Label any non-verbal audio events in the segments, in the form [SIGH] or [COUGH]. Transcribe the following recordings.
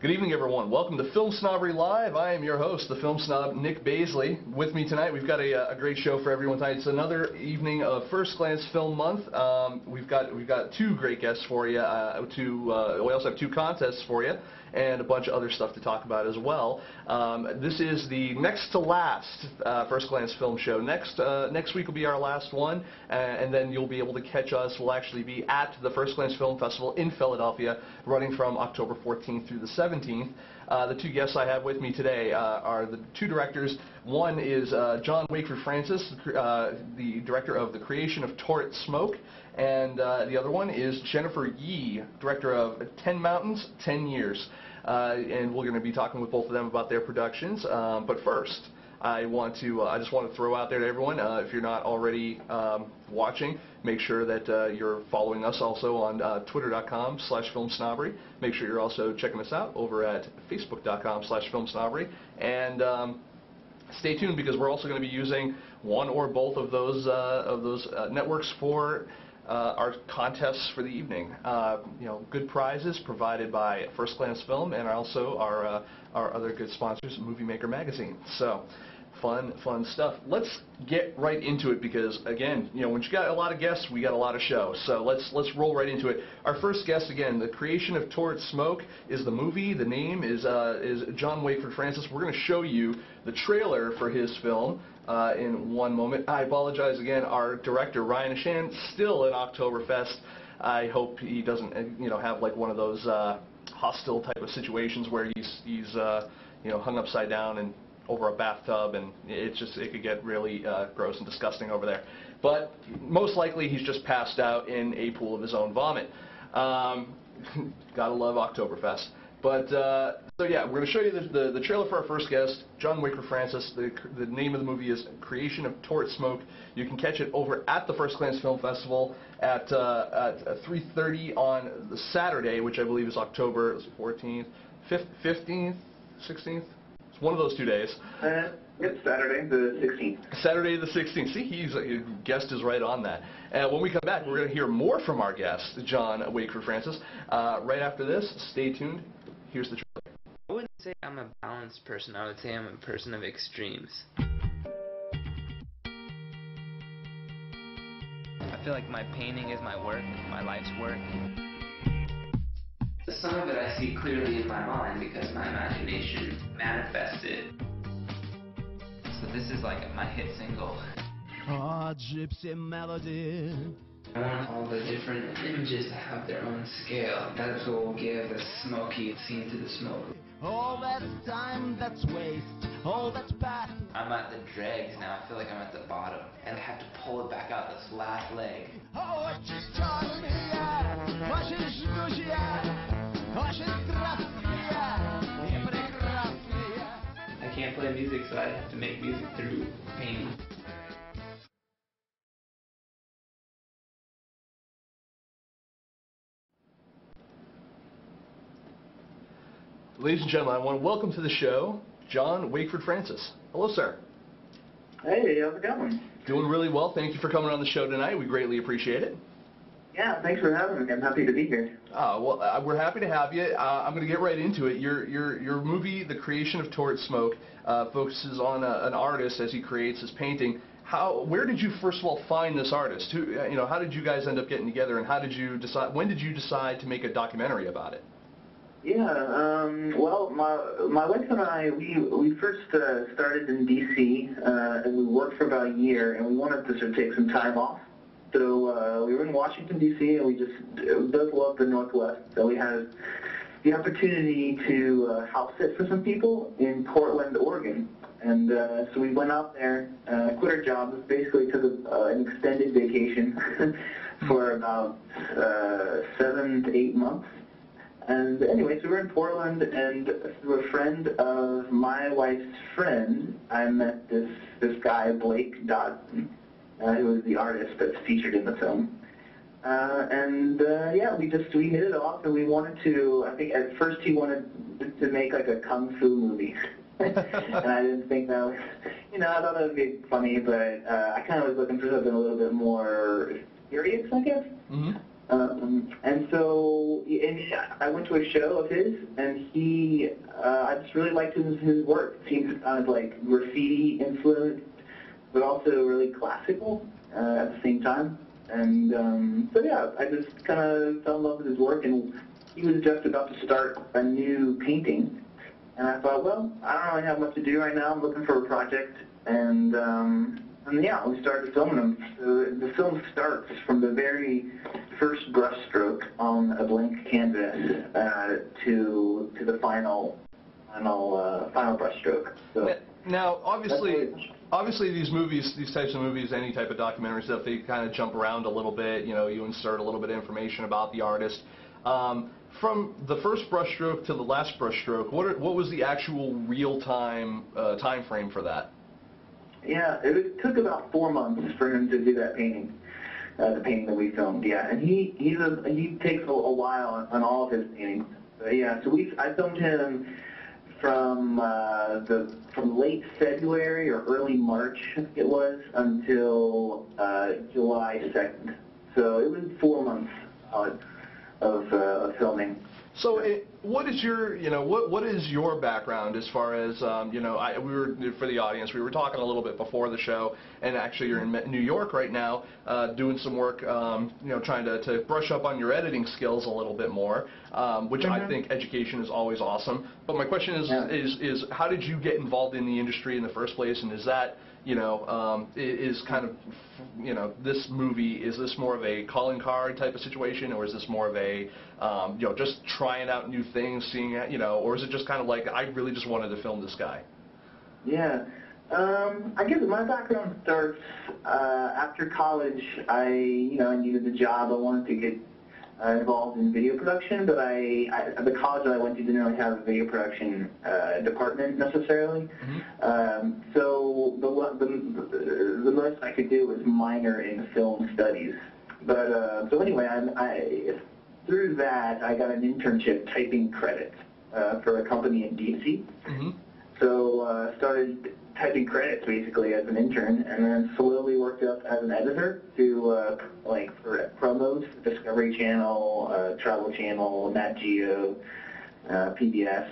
Good evening, everyone. Welcome to Film Snobbery Live. I am your host, the film snob Nic Baisley. With me tonight, we've got a, a great show for everyone tonight. It's another evening of First Glance Film Month. Um, we've got we've got two great guests for you. Uh, two uh, we also have two contests for you and a bunch of other stuff to talk about as well. Um, this is the next to last uh, First Glance Film Show. Next uh, next week will be our last one, uh, and then you'll be able to catch us. We'll actually be at the First Glance Film Festival in Philadelphia, running from October 14th through the 17th. Uh, the two guests I have with me today uh, are the two directors. One is uh, John Wakeford Francis, uh, the director of The Creation of Torrit Smoke, and uh, the other one is Jennifer Yee, director of Ten Mountains, Ten Years. Uh, and we're going to be talking with both of them about their productions. Um, but first, I want to, uh, I just want to throw out there to everyone, uh, if you're not already um, watching, make sure that uh, you're following us also on uh, twitter.com slash filmsnobbery. Make sure you're also checking us out over at facebook.com slash filmsnobbery. And um, stay tuned because we're also going to be using one or both of those, uh, of those uh, networks for uh, our contests for the evening. Uh, you know, good prizes provided by First Glance Film and also our, uh, our other good sponsors, Movie Maker Magazine. So, fun, fun stuff. Let's get right into it because, again, you know, when you got a lot of guests, we got a lot of shows. So let's let's roll right into it. Our first guest, again, the creation of Torrit Smoke is the movie. The name is uh, is John Wakeford Francis. We're going to show you the trailer for his film. Uh, in one moment. I apologize again. Our director Ryan Ashan still at Oktoberfest. I hope he doesn't, uh, you know, have like one of those uh, Hostel type of situations where he's he's uh, you know hung upside down and over a bathtub, and it's just it could get really uh, gross and disgusting over there. But most likely he's just passed out in a pool of his own vomit. Um, [LAUGHS] gotta love Oktoberfest. But uh, so yeah, we're going to show you the, the, the, trailer for our first guest, John Wakeford Francis. The, the name of the movie is Creation of Torrit Smoke. You can catch it over at the First Glance Film Festival at, uh, at 3:30 on the Saturday, which I believe is October 14th, 15th, 16th. It's one of those two days. Uh, it's Saturday the 16th. Saturday the 16th. See, he's uh, guest is right on that. And when we come back, we're going to hear more from our guest, John Waker Francis. Uh, right after this, stay tuned. Here's the trailer. I wouldn't say I'm a balanced person. I would say I'm a person of extremes. I feel like my painting is my work, my life's work. Some of it I see clearly in my mind because my imagination manifests it. So this is like my hit single. Oh, gypsy melody. I want all the different images to have their own scale. That's what will give the smoky scene to the smoke. All that time that's waste, all that's bad. I'm at the dregs now, I feel like I'm at the bottom. And I have to pull it back out this last leg. Oh, what you taught me, what I can't play music, so I have to make music through pain. Ladies and gentlemen, I want to welcome to the show John Wakeford Francis. Hello, sir. Hey, how's it going? Doing really well. Thank you for coming on the show tonight. We greatly appreciate it. Yeah, thanks for having me. I'm happy to be here. Uh, well, uh, we're happy to have you. Uh, I'm going to get right into it. Your your your movie, The Creation of Torrit Smoke, uh, focuses on a, an artist as he creates his painting. How, where did you first of all find this artist? Who, uh, you know, how did you guys end up getting together, and how did you decide? When did you decide to make a documentary about it? Yeah, um, well, my my wife and I, we we first uh, started in D.C. Uh, and we worked for about a year, and we wanted to sort of take some time off. So uh, we were in Washington D.C. and we just both loved the Northwest. So we had the opportunity to uh, house sit for some people in Portland, Oregon, and uh, so we went out there, uh, quit our jobs, basically took a, uh, an extended vacation [LAUGHS] for about uh, seven to eight months and anyway, so we're in Portland, and through a friend of my wife's friend, I met this this guy Blake Dodson, uh, who was the artist that's featured in the film. Uh, and uh, yeah, we just we hit it off, and we wanted to. I think at first he wanted to make like a kung fu movie, [LAUGHS] and I didn't think that was, you know, I thought that would be funny, but uh, I kind of was looking for something a little bit more serious, I guess. Mm-hmm. Um, and so, and I went to a show of his, and he, uh, I just really liked his, his work. It seemed kind of like graffiti influenced, but also really classical uh, at the same time. And um, so, yeah, I just kind of fell in love with his work, and he was just about to start a new painting. And I thought, well, I don't really have much to do right now. I'm looking for a project, and um, and yeah, we started filming them. The film starts from the very first brushstroke on a blank canvas uh, to to the final final uh, final brushstroke. So Now, obviously, obviously these movies, these types of movies, any type of documentary stuff, they kind of jump around a little bit. You know, you insert a little bit of information about the artist. Um, from the first brushstroke to the last brushstroke, what are, what was the actual real time uh, time frame for that? Yeah, it took about four months for him to do that painting, uh, the painting that we filmed. Yeah, and he he's a he takes a, a while on, on all of his paintings. But yeah, so we I filmed him from uh, the from late February or early March it was until uh, July second. So it was four months uh, of, uh, of filming. So, it, what is your, you know, what what is your background as far as, um, you know, I, we were for the audience, we were talking a little bit before the show, and actually you're in New York right now, uh, doing some work, um, you know, trying to, to brush up on your editing skills a little bit more, um, which I Mhm. think education is always awesome. But my question is, Yeah. is is how did you get involved in the industry in the first place, and is that you know, um, is kind of, you know, this movie, is this more of a calling card type of situation, or is this more of a, um, you know, just trying out new things, seeing, you know, or is it just kind of like, I really just wanted to film this guy? Yeah. Um, I guess my background starts uh, after college. I, you know, I needed a job. I wanted to get involved in video production, but I, I, the college that I went to didn't really have a video production uh, department necessarily. Um, so the, the the most I could do was minor in film studies. But uh, so anyway, I, I through that I got an internship typing credits uh, for a company in DC. Mm-hmm. So uh, started typing credits basically as an intern, and then slowly worked up as an editor to uh, like for promos, Discovery Channel, uh, Travel Channel, Nat Geo, uh, PBS,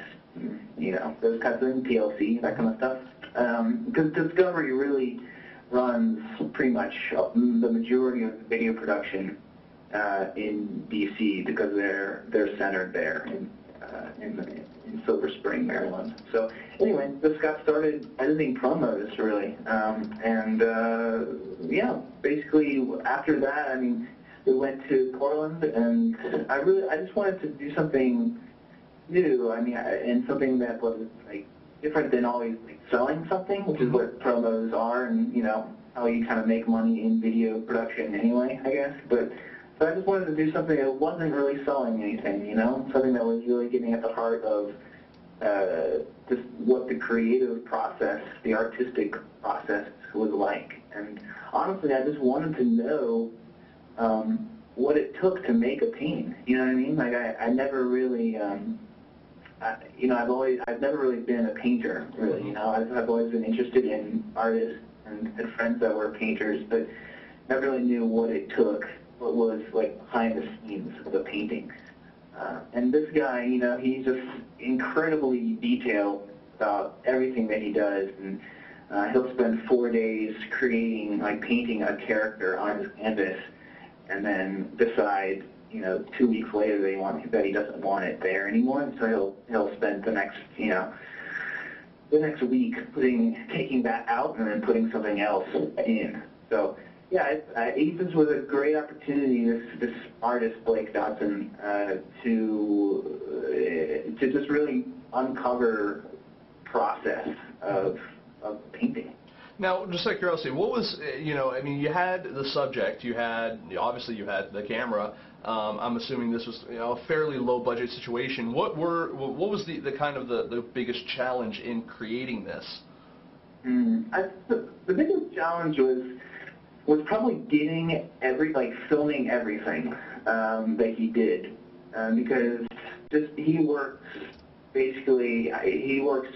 you know those kinds of things, TLC, that kind of stuff. Because Discovery really runs pretty much uh, the majority of video production uh, in DC because they're they're centered there in uh, in, in Silver Spring, Maryland. So anyway, this got started editing promos really, um, and uh, yeah, basically after that, I mean, we went to Portland, and [LAUGHS] I really I just wanted to do something new. I mean, I, and something that was like different than always like selling something, which is what promos are, and you know how you kind of make money in video production anyway, I guess. But so I just wanted to do something that wasn't really selling anything, you know, something that was really getting at the heart of uh, just what the creative process, the artistic process was like. And honestly, I just wanted to know um, what it took to make a painting. You know what I mean? Like I, I never really, um, I, you know, I've always, I've never really been a painter, really. You know, I've, I've always been interested in artists and, and friends that were painters, but never really knew what it took, what was like behind the scenes of a painting. Uh, and this guy, you know, he's just incredibly detailed about everything that he does, and uh, he'll spend four days creating, like painting a character on his canvas, and then decide, you know, two weeks later that he want that he doesn't want it there anymore. So he'll he'll spend the next, you know, the next week putting taking that out and then putting something else in. So yeah, it, uh, was a great opportunity. This this artist Blake Dodson uh, to uh, to just really uncover process of of painting. Now, just out of curiosity, what was, uh, you know, I mean, you had the subject, you had, obviously you had the camera. Um, I'm assuming this was, you know, a fairly low budget situation. What were, what was the, the kind of the, the biggest challenge in creating this? Mm, I, the, the biggest challenge was was probably getting every like filming everything um, that he did um, because just he works basically he works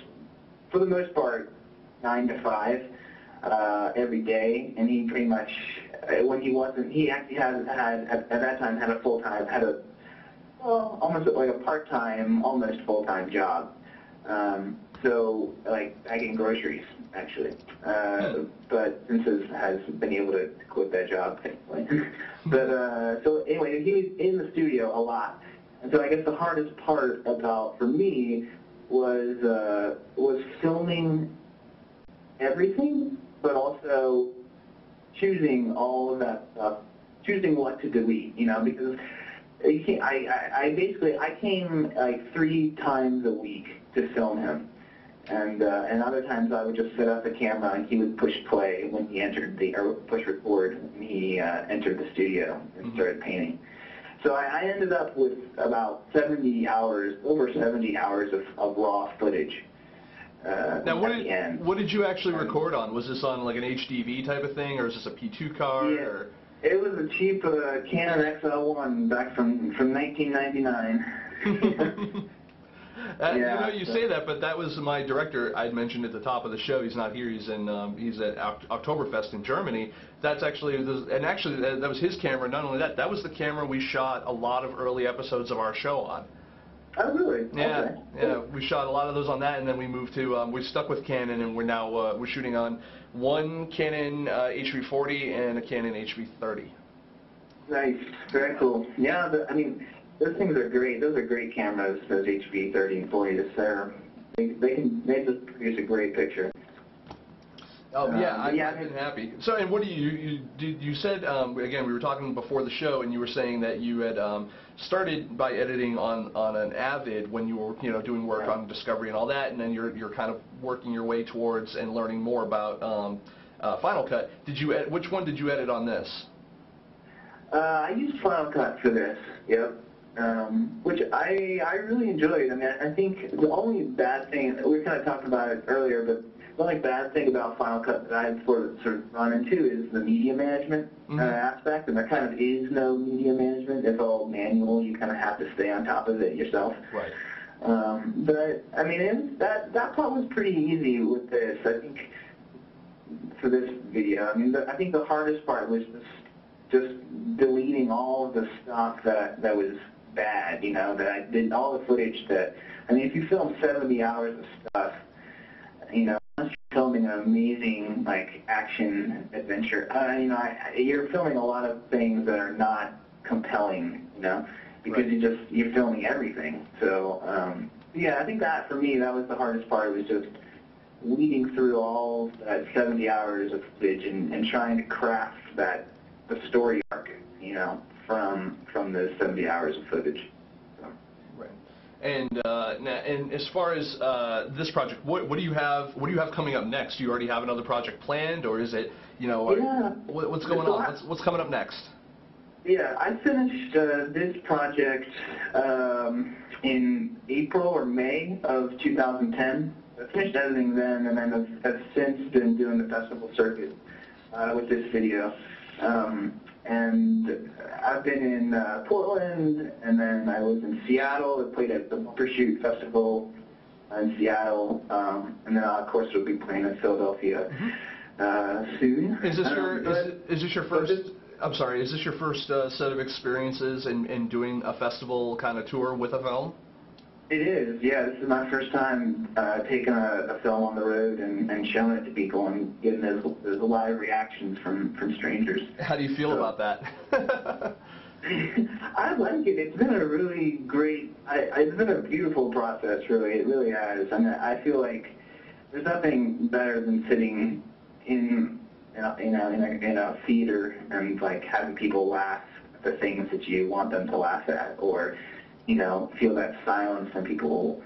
for the most part nine to five uh, every day, and he pretty much uh, when he wasn't, he actually had had at, at that time had a full time had a well almost like a part time, almost full time job. Um, so like bagging groceries actually. Uh, but since has, been able to quit that job thankfully. [LAUGHS] but uh, so anyway, he was in the studio a lot. And so I guess the hardest part about for me was uh, was filming everything, but also choosing all of that stuff, choosing what to delete, you know, because I, I, I basically, I came like three times a week to film him. And, uh, and other times I would just set up the camera and he would push play when he entered the, or push record when he uh, entered the studio and started painting. So I, I ended up with about 70 hours, over 70 hours of, of raw footage. Uh, Now, what did, what did you actually record on? Was this on like an HDV type of thing, or is this a P2 card? Yeah. Or? It was a cheap uh, Canon XL1 back from from 1999. [LAUGHS] [LAUGHS] Uh, you Yeah, know, you so- say that, but that was my director. I mentioned at the top of the show. He's not here. He's in. Um, he's at Oct- Oktoberfest in Germany. That's actually, and actually, that, that was his camera. Not only that, that was the camera we shot a lot of early episodes of our show on. oh, really? Yeah, Okay. yeah. We shot a lot of those on that, and then we moved to. Um, we stuck with Canon, and we're now uh, we're shooting on one Canon uh, HV40 and a Canon HV30. Nice. Very cool. Yeah, the, I mean, those things are great. Those are great cameras. Those HV 30 and 40. They're, they they can they just produce a great picture. Oh Um, yeah, I've, yeah, I've been happy. So, and what do you you did? You said um, again we were talking before the show, and you were saying that you had um, started by editing on on an Avid when you were you know doing work on Discovery and all that, and then you're you're kind of working your way towards and learning more about um, uh, Final Cut. Did you ed- which one did you edit on this? Uh, I used Final Cut for this. Yep. Um, which I I really enjoyed. I mean, I think the only bad thing we kind of talked about it earlier, but the only bad thing about Final Cut that I've sort of, sort of run into is the media management uh, Mhm. aspect, and there kind of is no media management. It's all manual. You kind of have to stay on top of it yourself. Right. Um, but I mean, it that that part was pretty easy with this. I think for this video, I mean, the, I think the hardest part was just just deleting all of the stuff that that was bad. You know, that I did all the footage that. I mean, if you film 70 hours of stuff, you know, unless you're filming an amazing like action adventure, uh, you know, I, you're filming a lot of things that are not compelling. You know, because Right. you just you're filming everything. So um, yeah, I think that for me that was the hardest part was just weeding through all that 70 hours of footage and, and trying to craft that the story arc, you know, from from the 70 hours of footage. So. Right. And uh, and as far as uh, this project, what what do you have? What do you have coming up next? Do you already have another project planned, or is it you know? Yeah. what, what's going on? What's what's coming up next? Yeah, I finished uh, this project um, in April or May of 2010. I finished editing then, and then have, have since been doing the festival circuit uh, with this video. Um, and I've been in uh, Portland, and then I was in Seattle. I played at the Pursuit Festival in Seattle, um, and then of course we'll be playing in Philadelphia uh, soon. Is this your is, but- this your first? this- I'm sorry. Is this your first uh, set of experiences in, in doing a festival kind of tour with a film? It is, yeah. This is my first time uh, taking a, a film on the road and, and showing it to people and getting those, those live reactions from, from strangers. How do you feel So- about that? [LAUGHS] I like it. It's been a really great. I, it's been a beautiful process, really. It really has. I mean, I feel like there's nothing better than sitting in, in a, you know, in a, in a theater and like having people laugh at the things that you want them to laugh at, or you know, feel that silence and people.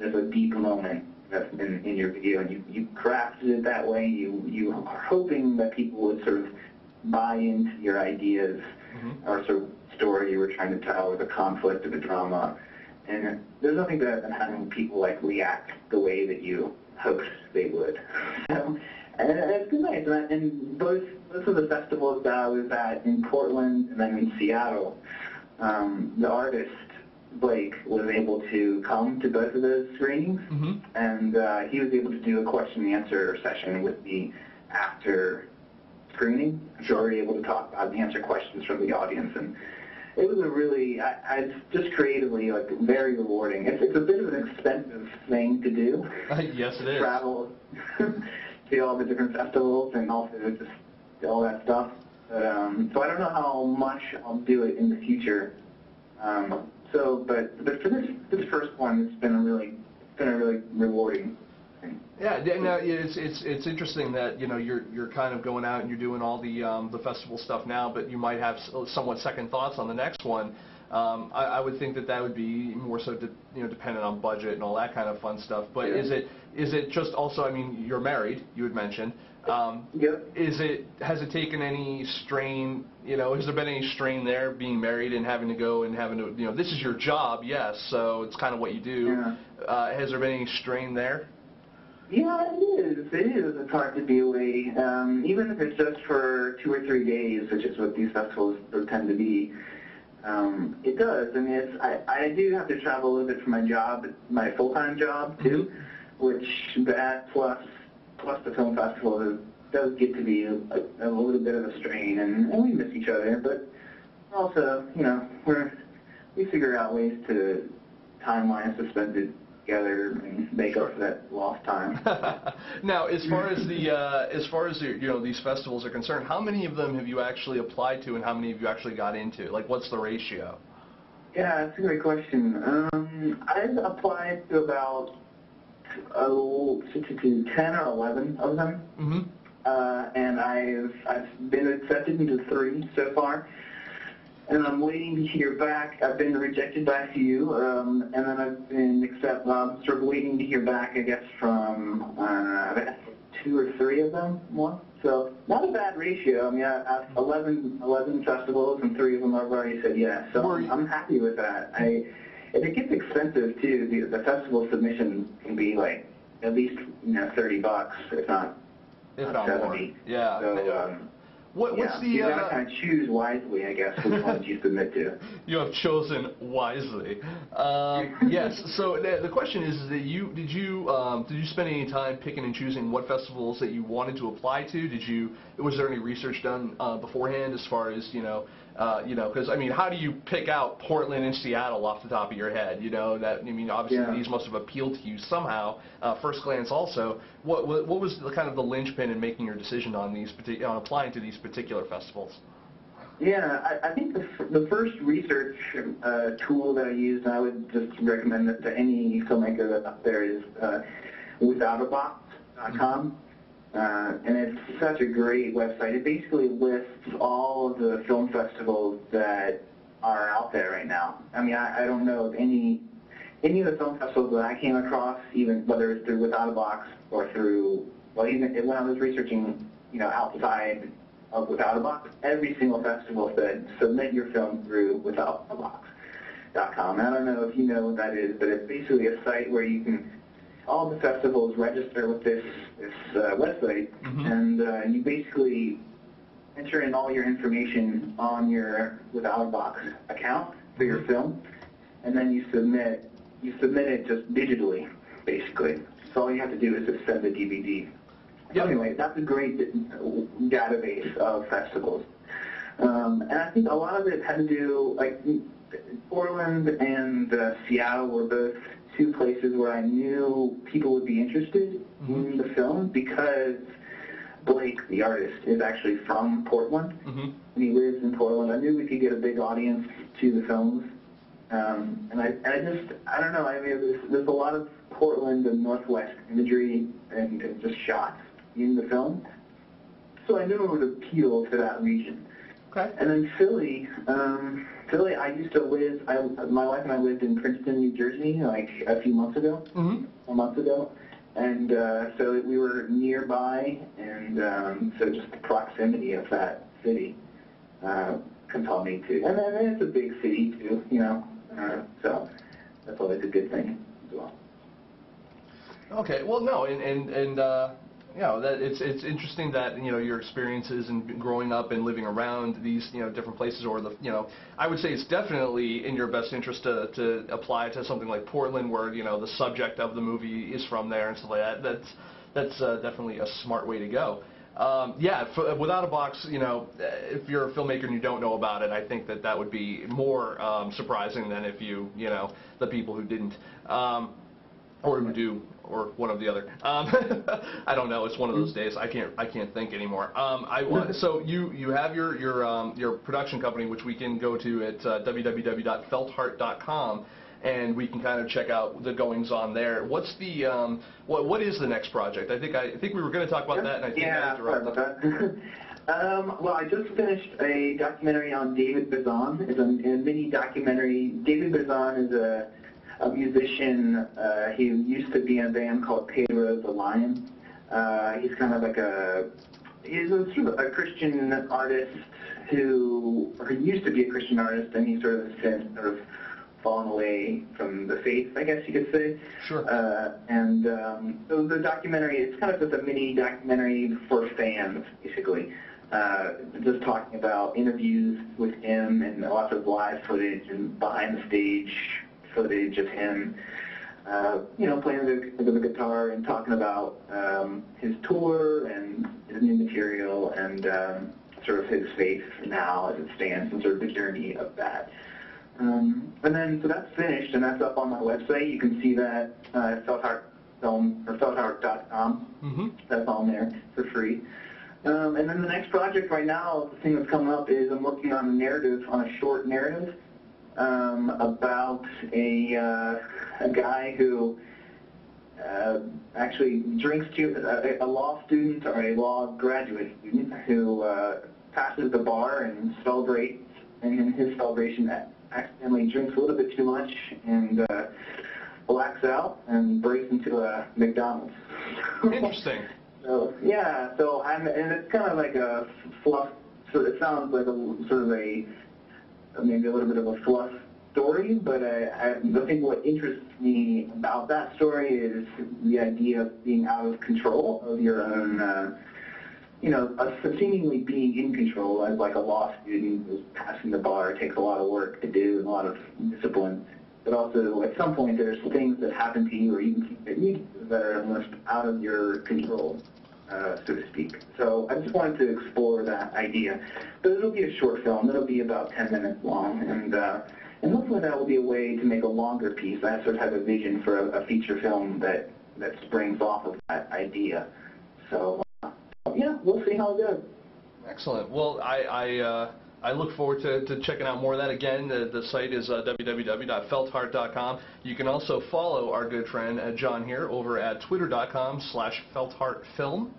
There's a deep moment that's in, in your video, and you you crafted it that way. You you are hoping that people would sort of buy into your ideas Mhm. or sort of story you were trying to tell, or the conflict or the drama. And there's nothing better than having people like react the way that you hoped they would. [LAUGHS] So, and it's been nice. And, and both both of the festivals that I was at in Portland and then in Seattle, um, the artist Blake was able to come to both of those screenings hmm and uh, he was able to do a question and answer session with me after screening, so we're able to talk about and answer questions from the audience. And it was a really, I, I just creatively like very rewarding. It's, it's a bit of an expensive thing to do. [LAUGHS] yes, it is. Travel, [LAUGHS] see all the different festivals, and also just all that stuff. But, um, so I don't know how much I'll do it in the future. Um, so, but but for this this first one, it's been a really been a really rewarding thing. Yeah, yeah, no, it's it's it's interesting that you know you're you're kind of going out and you're doing all the um, the festival stuff now, but you might have s- somewhat second thoughts on the next one. Um, I, I would think that that would be more so, de- you know, dependent on budget and all that kind of fun stuff. But Yeah. is it is it just also? I mean, you're married. You had mentioned. Um, Yep. is it has it taken any strain? You know, has there been any strain there being married and having to go and having to you know this is your job, yes, so it's kind of what you do. Yeah. Uh, has there been any strain there? Yeah, it is. It is. It's hard to be away, um, even if it's just for two or three days, which is what these festivals tend to be. Um, it does. I mean, it's, I, I do have to travel a little bit for my job, my full-time job too, which that plus plus the film festival is, does get to be a, a little bit of a strain, and, and we miss each other. But also, you know, we're we figure out ways to spend it together and make up for that lost time. [LAUGHS] now, as far as the uh, as far as the, you know these festivals are concerned, how many of them have you actually applied to, and how many have you actually got into? Like, what's the ratio? Yeah, that's a great question. Um, I've applied to about oh, 10 or 11 of them, Mm-hmm. uh, and I've I've been accepted into three so far. And I'm waiting to hear back. I've been rejected by a few, um, and then I've been accept. I'm sort of waiting to hear back, I guess, from uh, two or three of them more. So not a bad ratio. I mean, I, I've 11, 11 festivals, and three of them I've already said yes. So I'm, I'm happy with that. I, if it gets expensive too, the, the festival submission can be like at least you know 30 bucks, if not If not more. 70. Yeah. So um, what, what's the? you gotta Uh, kind of choose wisely, I guess, which ones you submit to. [LAUGHS] you have chosen wisely. Um, [LAUGHS] yes. So the, the question is, is that you did you um, did you spend any time picking and choosing what festivals that you wanted to apply to? Did you was there any research done uh, beforehand as far as you know? Uh, you know, because I mean, how do you pick out Portland and Seattle off the top of your head? You know, that I mean, obviously Yeah. these must have appealed to you somehow. Uh, first glance, also, what, what what was the kind of the linchpin in making your decision on these on applying to these particular festivals? Yeah, I, I think the, f- the first research uh, tool that I used, and I would just recommend it to any filmmaker out there, is uh, withoutabox.com. Uh, and it's such a great website. It basically lists all of the film festivals that are out there right now. I mean, I, I don't know of any any of the film festivals that I came across, even whether it's through Without a Box or through, well, even when I was researching, you know, outside of Without a Box, every single festival said submit your film through withoutabox.com. I don't know if you know what that is, but it's basically a site where you can, all the festivals register with this, this uh, website, Mhm. and uh, you basically enter in all your information on your Without Box account for your film, and then you submit you submit it just digitally, basically. So all you have to do is just send the DVD. Yep. Anyway, that's a great database of festivals. Um, and I think a lot of it had to do, like, Portland and uh, Seattle were both two places where I knew people would be interested in the film because Blake, the artist, is actually from Portland Mm-hmm. and he lives in Portland. I knew we could get a big audience to the films. Um, and I, and I just, I don't know, I mean, there's, there's a lot of Portland and Northwest imagery and, and just shots in the film. So I knew it would appeal to that region. Okay. And then Philly, um, Philly, I used to live, I, my wife and I lived in Princeton, New Jersey, like a few months ago Mm-hmm. a month ago, and uh, so we were nearby, and um, so just the proximity of that city uh, compelled me to. And then it's a big city too, you know, uh, so that's always a good thing as well. Okay. Well, no, and and and uh, you know that it's it's interesting that you know your experiences and growing up and living around these you know different places, or the you know I would say it's definitely in your best interest to to apply to something like Portland, where you know the subject of the movie is from there and stuff like that. That's that's uh, definitely a smart way to go. um, yeah, f- without a box, you know, if you're a filmmaker and you don't know about it, I think that that would be more um, surprising than if you, you know, the people who didn't. Um, or who do, or one of the other. Um, [LAUGHS] I don't know. It's one of those days. I can't. I can't think anymore. Um, I want. [LAUGHS] So you you have your your um, your production company, which we can go to at uh, www.feltheart.com, and we can kind of check out the goings on there. What's the um, what what is the next project? I think I, I think we were going to talk about that, and I think I yeah, sorry interrupted. about that. [LAUGHS] um, well, I just finished a documentary on David Bazan. It's a, a mini documentary. David Bazan is a, a musician. Uh, he used to be in a band called Pedro the Lion. Uh, he's kind of like a he's a sort of a Christian artist who, or he used to be a Christian artist, and he sort of has sort of fallen away from the faith, I guess you could say. Sure. Uh, and um, so the documentary, it's kind of just a mini documentary for fans, basically. Uh, just talking about interviews with him and lots of live footage and behind the stage footage of him, uh, you know, playing the, the guitar and talking about um, his tour and his new material and um, sort of his faith now as it stands and sort of the journey of that. Um, and then, so that's finished, and that's up on my website. You can see that uh, at Film or feltheart.com. Mm-hmm. That's on there for free. Um, and then the next project right now, the thing that's coming up is I'm working on a narrative, on a short narrative um, about a uh, a guy who uh, actually drinks too, a, a law student or a law graduate student who uh, passes the bar and celebrates, and in his celebration accidentally drinks a little bit too much and uh, blacks out and breaks into a McDonald's. Interesting. [LAUGHS] So yeah, so I'm, and it's kind of like a fluff. So it sounds like a sort of a maybe a little bit of a fluff story, but I, I, the thing what interests me about that story is the idea of being out of control of your own. Uh, you know, uh, seemingly being in control as like a law student who's passing the bar takes a lot of work to do and a lot of discipline. But also, at some point, there's things that happen to you or even that you that are almost out of your control, uh, so to speak. So I just wanted to explore that idea. But it'll be a short film. It'll be about 10 minutes long, and uh, and hopefully that will be a way to make a longer piece. I sort of have a vision for a, a feature film that that springs off of that idea. So uh, yeah, we'll see how it goes. Excellent. Well, I I, uh, I look forward to, to checking out more of that. Again, the, the site is uh, www.feltheart.com. You can also follow our good friend uh, John here over at twitter.com slash feltheartfilm.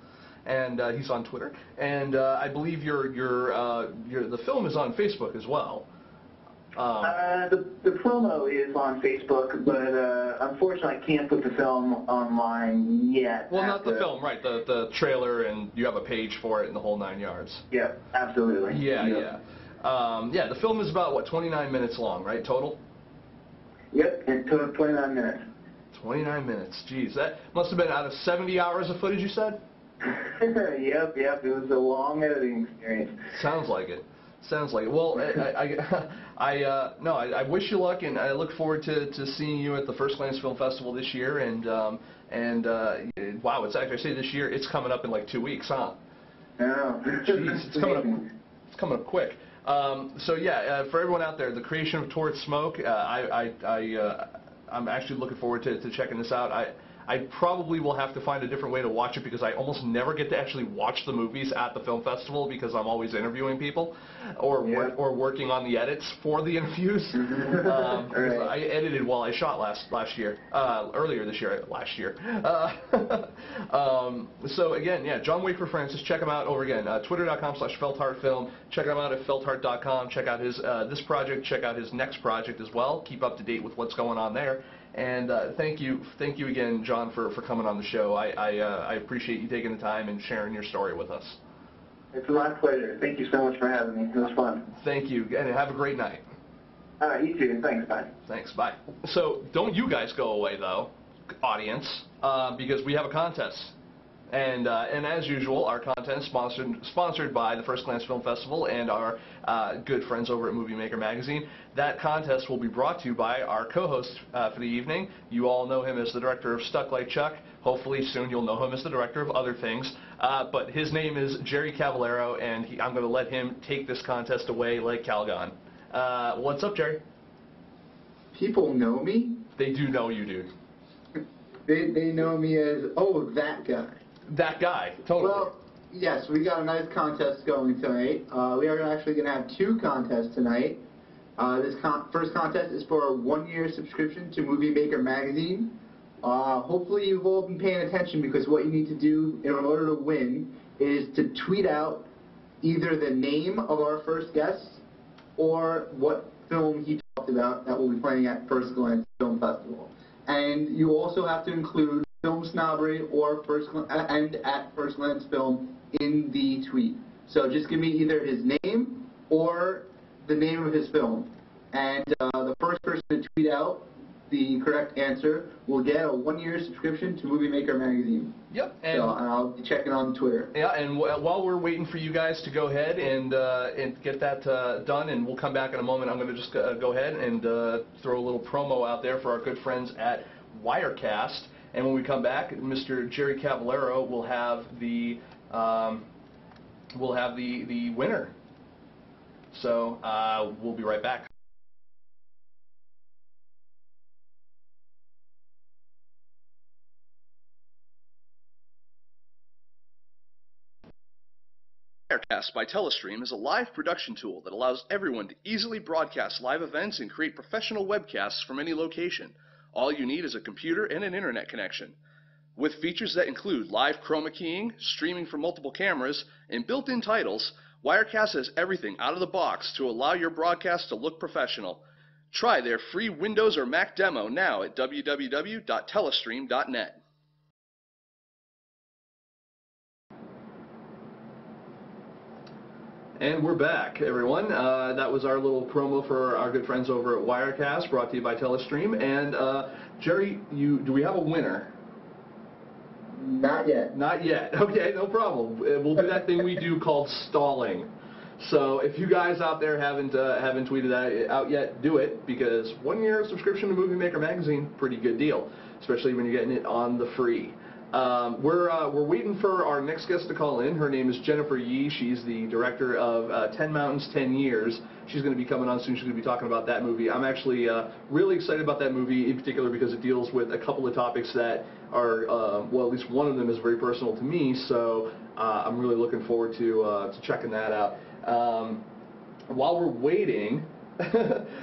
And uh, he's on Twitter. And uh, I believe your your uh, your the film is on Facebook as well. Um, Uh, the, the promo is on Facebook, but uh, unfortunately I can't put the film online yet. well, not the after- film, right? The the trailer, and you have a page for it and the whole nine yards. Yeah, absolutely. Yeah, Yep. yeah. Um, yeah, the film is about, what, 29 minutes long, right, total? Yep, it took 29 minutes. 29 minutes. Jeez, that must have been out of 70 hours of footage, you said? [LAUGHS] yep, yep, it was a long editing experience. Sounds like it. Sounds like it. Well, I, I, [LAUGHS] I uh, no, I, I wish you luck, and I look forward to, to seeing you at the First Glance Film Festival this year. And um, and uh, wow, it's actually I say this year, it's coming up in like two weeks, huh? Oh, Jeez, it's coming up. It's coming up quick. Um, so yeah, uh, for everyone out there, the creation of Torrit Smoke, uh, I, I, I, uh, I'm actually looking forward to, to checking this out. I, I probably will have to find a different way to watch it because I almost never get to actually watch the movies at the film festival because I'm always interviewing people or wor- or working on the edits for the [LAUGHS] interviews. um, [LAUGHS] Right. I edited while I shot last last year, uh, earlier this year, last year. Uh, [LAUGHS] um, so again, yeah, John Wakeford Francis, check him out over again, uh, twitter.com slash feltheartfilm. Check him out at feltheart.com. Check out his uh, this project. Check out his next project as well. Keep up to date with what's going on there. And uh, thank you, thank you again, John, for, for coming on the show. I I, uh, I appreciate you taking the time and sharing your story with us. It's my pleasure. Thank you so much for having me. It was fun. Thank you, and have a great night. All right, you too. Thanks, bye. Thanks. Bye. So don't you guys go away though, audience, uh, because we have a contest. And uh, and as usual, our contest sponsored sponsored by the First Glance Film Festival and our uh, good friends over at Movie Maker Magazine. That contest will be brought to you by our co-host uh, for the evening. You all know him as the director of Stuck Like Chuck. Hopefully soon you'll know him as the director of other things. Uh, but his name is Jerry Cavallaro, and he, I'm going to let him take this contest away like Calgon. Uh, what's up, Jerry? people know me. They do know you, dude. They, they know me as, oh, that guy. That guy, totally. Well, yes, we got a nice contest going tonight. Uh, we are actually going to have two contests tonight. Uh, this con- first contest is for a one-year subscription to Movie Maker magazine. Uh, hopefully you've all been paying attention because what you need to do in order to win is to tweet out either the name of our first guest or what film he talked about that we'll be playing at First Glance Film Festival. And you also have to include Film Snobbery or First Gl- uh, and at First Glance Film in the tweet. So just give me either his name or the name of his film. And uh, the first person to tweet out the correct answer will get a one-year subscription to Movie Maker magazine. yep. And So I'll be checking on Twitter. Yeah, and while we're waiting for you guys to go ahead and uh, and get that uh, done, and we'll come back in a moment. I'm going to just uh, go ahead and uh, throw a little promo out there for our good friends at Wirecast. And when we come back, Mr. Jerry Cavallaro will have the um, will have the the winner. So uh, we'll be right back. Wirecast by Telestream is a live production tool that allows everyone to easily broadcast live events and create professional webcasts from any location. All you need is a computer and an internet connection. With features that include live chroma keying, streaming from multiple cameras, and built-in titles, Wirecast has everything out of the box to allow your broadcast to look professional. Try their free Windows or Mac demo now at www.telestream.net. And we're back, everyone. Uh, that was our little promo for our good friends over at Wirecast, brought to you by Telestream. And uh, Jerry, you do we have a winner? Not yet. Not yet. [LAUGHS] Okay, no problem. Uh, We'll do that thing we do [LAUGHS] called stalling. So if you guys out there haven't uh, haven't tweeted that out yet, do it because one year subscription to Movie Maker magazine, pretty good deal, especially when you're getting it on the free. Um, we're uh, we're waiting for our next guest to call in. Her name is Jennifer Yee. She's the director of uh, Ten Mountains, Ten Years. She's going to be coming on soon. She's going to be talking about that movie. I'm actually uh, really excited about that movie in particular because it deals with a couple of topics that are uh, well, at least one of them is very personal to me. So uh, I'm really looking forward to uh, to checking that out. Um, while we're waiting, [LAUGHS]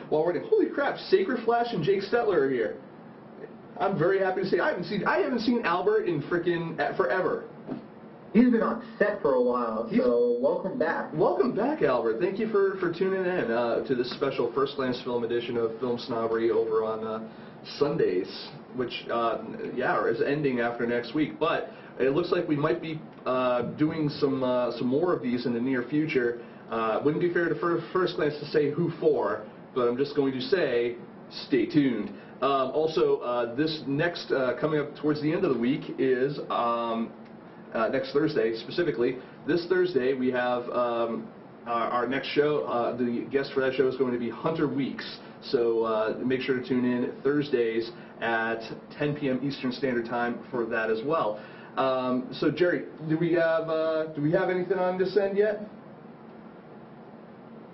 while we're waiting, holy crap! Sacred Flash and Jake Stetler are here. I'm very happy to say I haven't seen I haven't seen Albert in freaking uh, forever. He's been on set for a while, He's- so welcome back. Welcome back, Albert. Thank you for, for tuning in uh, to this special First Glance Film edition of Film Snobbery over on uh, Sundays, which, uh, yeah, is ending after next week. But it looks like we might be uh, doing some uh, some more of these in the near future. Uh, wouldn't be fair to fir- First Glance to say who for, but I'm just going to say stay tuned. Um, also, uh, this next, uh, coming up towards the end of the week is um, uh, next Thursday specifically. This Thursday we have um, our, our next show. Uh, the guest for that show is going to be Hunter Weeks. So uh, make sure to tune in Thursdays at 10 p.m. Eastern Standard Time for that as well. Um, so Jerry, do we have uh, do we have anything on this end yet?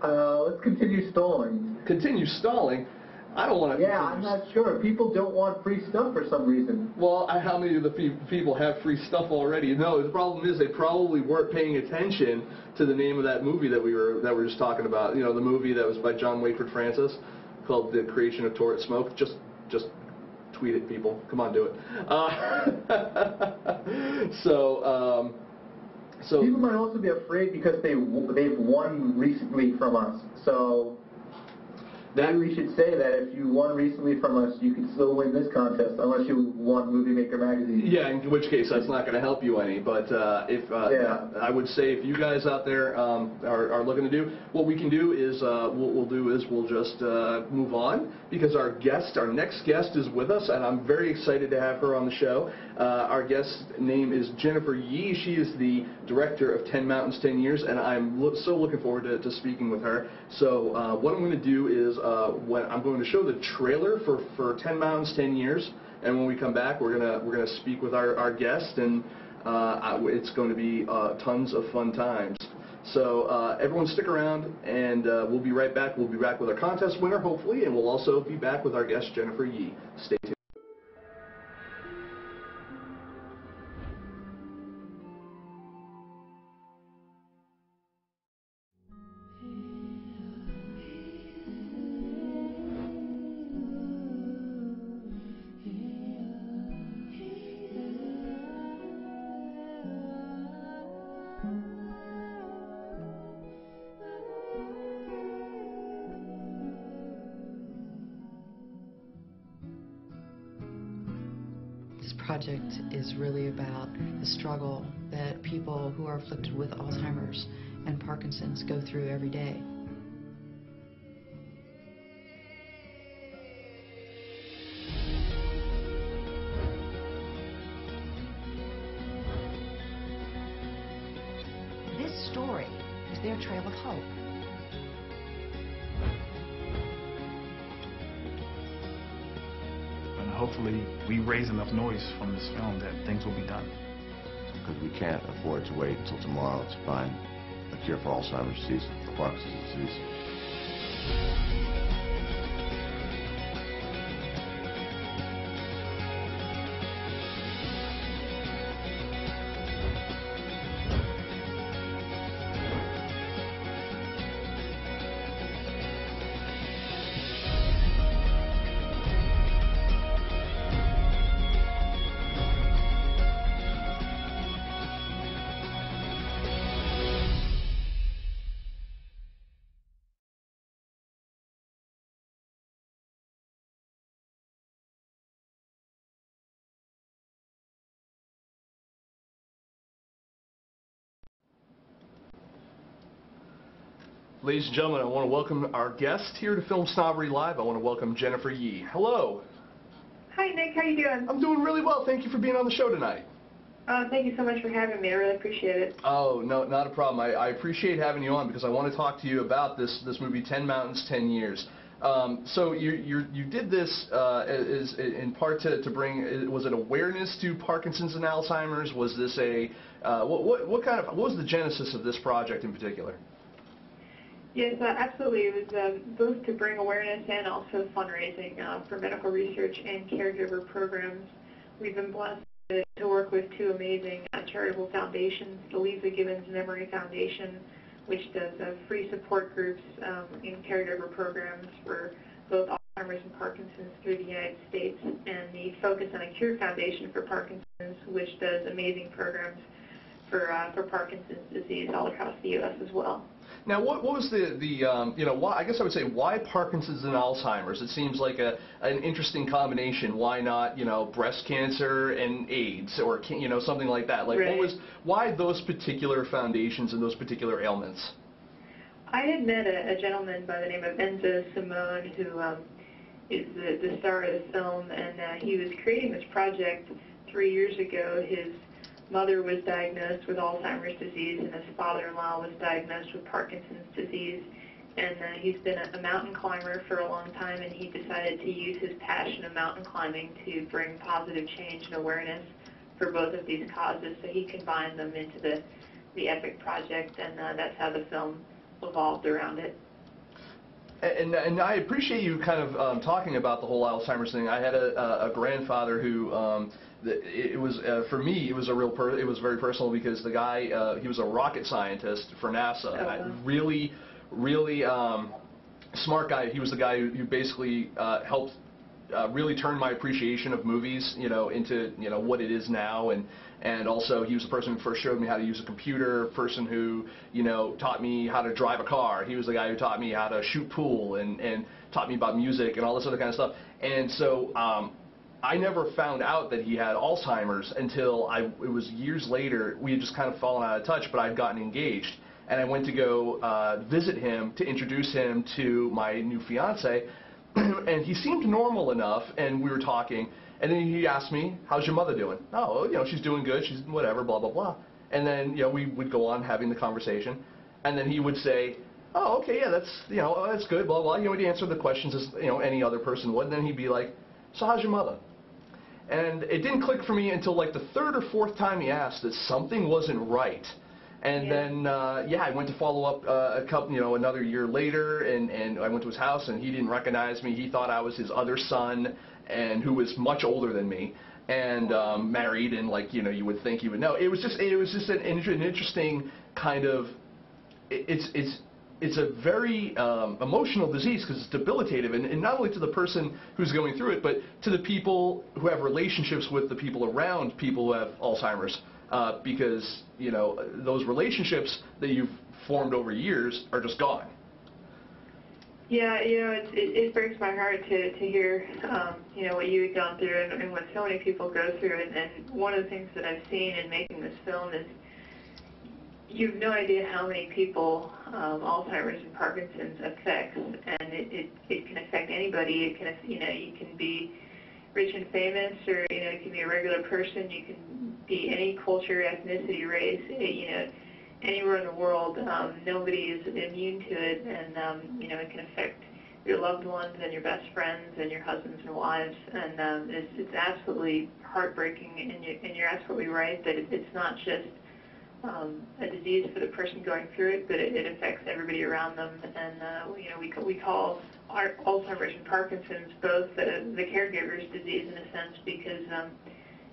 Uh, let's continue stalling. Continue stalling. I don't want to. Yeah, I'm not sure. People don't want free stuff for some reason. Well, I- how many of the pe- people have free stuff already? No, the problem is they probably weren't paying attention to the name of that movie that we were that we were just talking about. You know, the movie that was by John Wakeford Francis called The Creation of Torrit Smoke. Just, just tweet it, people. Come on, do it. Uh, [LAUGHS] so, um, so People might also be afraid because they w- they've won recently from us. So that maybe we should say that if you won recently from us, you can still win this contest unless you won Movie Maker magazine. Yeah, in which case that's not going to help you any. But uh, if uh, Yeah. I would say if you guys out there um, are, are looking to do, what we can do is uh, what we'll do is we'll just uh, move on because our guest, our next guest is with us, and I'm very excited to have her on the show. Uh, our guest's name is Jennifer Yee. She is the director of Ten Mountains, Ten Years, and I'm lo- so looking forward to, to speaking with her. So uh, what I'm going to do is uh, when I'm going to show the trailer for, for Ten Mountains, Ten Years. And when we come back, we're gonna we're gonna speak with our, our guest and Uh, it's going to be uh, tons of fun times. So uh, everyone stick around, and uh, we'll be right back. We'll be back with our contest winner, hopefully, and we'll also be back with our guest, Jennifer Yee. Stay tuned. This project is really about the struggle that people who are afflicted with Alzheimer's and Parkinson's go through every day. Enough noise from this film that things will be done. because we can't afford to wait until tomorrow to find a cure for Alzheimer's disease, Parkinson's disease. Ladies and gentlemen, I want to welcome our guest here to Film Snobbery Live. I want to welcome Jennifer Yee. Hello. Hi, Nic. How are you doing? I'm doing really well. Thank you for being on the show tonight. Uh, thank you so much for having me. I really appreciate it. Oh, no, not a problem. I, I appreciate having you on because I want to talk to you about this, this movie, 10 Mountains, 10 Years. Um, so you, you, you did this uh, is in part to, to bring, was it awareness to Parkinson's and Alzheimer's? Was this a, uh, what, what, what kind of, what was the genesis of this project in particular? Yes, uh, absolutely. It was uh, both to bring awareness and also fundraising uh, for medical research and caregiver programs. We've been blessed to work with two amazing uh, charitable foundations, the Leeza Gibbons Memory Foundation, which does uh, free support groups um, in caregiver programs for both Alzheimer's and Parkinson's through the United States, and the Focus on a Cure Foundation for Parkinson's, which does amazing programs for, uh, for Parkinson's disease all across the U.S. as well. Now, what, what was the, the um, you know, why, I guess I would say, why Parkinson's and Alzheimer's? It seems like a, an interesting combination. Why not, you know, breast cancer and AIDS or, you know, something like that? Like, what was, why those particular foundations and those particular ailments? I had met a, a gentleman by the name of Enzo Simone who um, is the, the star of the film, and uh, he was creating this project three years ago. His mother was diagnosed with Alzheimer's disease, and his father-in-law was diagnosed with Parkinson's disease. And uh, he's been a, a mountain climber for a long time, and he decided to use his passion of mountain climbing to bring positive change and awareness for both of these causes. So he combined them into the the Epic project, and uh, that's how the film evolved around it. And, and I appreciate you kind of um, talking about the whole Alzheimer's thing. I had a, a grandfather who, um, it was uh, for me, it was a real, per, it was very personal because the guy, uh, he was a rocket scientist for NASA. Oh, I- wow. really, really um, smart guy. He was the guy who, who basically uh, helped uh, really turned my appreciation of movies, you know, into you know what it is now, and and also he was the person who first showed me how to use a computer, person who you know taught me how to drive a car. He was the guy who taught me how to shoot pool and and taught me about music and all this other kind of stuff. And so um, I never found out that he had Alzheimer's until I it was years later. We had just kind of fallen out of touch, but I'd gotten engaged. And I went to go uh, visit him to introduce him to my new fiance, [CLEARS THROAT] and he seemed normal enough, and we were talking, and then he asked me, how's your mother doing? Oh, you know, she's doing good, she's whatever, blah, blah, blah. And then, you know, we would go on having the conversation, and then he would say, oh, okay, yeah, that's, you know, oh, that's good, blah, blah. You know, he'd answer the questions as, you know, any other person would, and then he'd be like, so how's your mother? And it didn't click for me until like the third or fourth time he asked that something wasn't right. And Yeah. then, uh, yeah, I went to follow up uh, a couple, you know, another year later, and, and I went to his house, and he didn't recognize me. He thought I was his other son, and who was much older than me, and um, married, and like, you know, you would think he would know. It was just, it was just an, an interesting kind of it- it's it's it's a very um, emotional disease because it's debilitative, and, and not only to the person who's going through it, but to the people who have relationships with the people around people who have Alzheimer's, uh, because you know those relationships that you've formed over years are just gone. Yeah, you know, it, it, it breaks my heart to, to hear, um, you know, what you had gone through and, and what so many people go through. And, and one of the things that I've seen in making this film is you have no idea how many people um, Alzheimer's and Parkinson's affects, and it, it, it can affect anybody. It can, you know, you can be rich and famous, or you know, you can be a regular person. You can be any culture, ethnicity, race. You know, anywhere in the world, um, nobody is immune to it, and um, you know, it can affect your loved ones and your best friends and your husbands and wives, and um, it's, it's absolutely heartbreaking. And, you, and you're absolutely right that it, it's not just um, a disease for the person going through it, but it, it affects everybody around them. And uh, you know, we we call our Alzheimer's and Parkinson's both the, the caregiver's disease in a sense because um,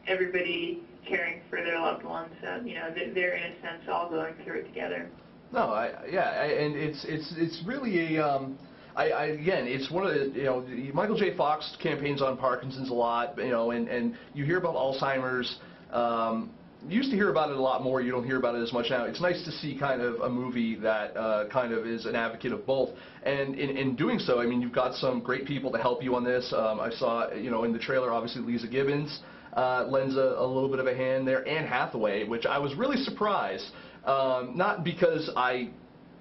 everybody caring for their loved ones, uh, you know, they're, they're in a sense all going through it together. No, I, yeah, I, and it's it's it's really a. Um, I, I, again, it's one of the, you know, Michael J. Fox campaigns on Parkinson's a lot, you know, and, and you hear about Alzheimer's. Um, you used to hear about it a lot more. You don't hear about it as much now. It's nice to see kind of a movie that uh, kind of is an advocate of both. And in, in doing so, I mean, you've got some great people to help you on this. Um, I saw, you know, in the trailer, obviously Leeza Gibbons uh, lends a, a little bit of a hand there, Anne Hathaway, which I was really surprised. Um, not because I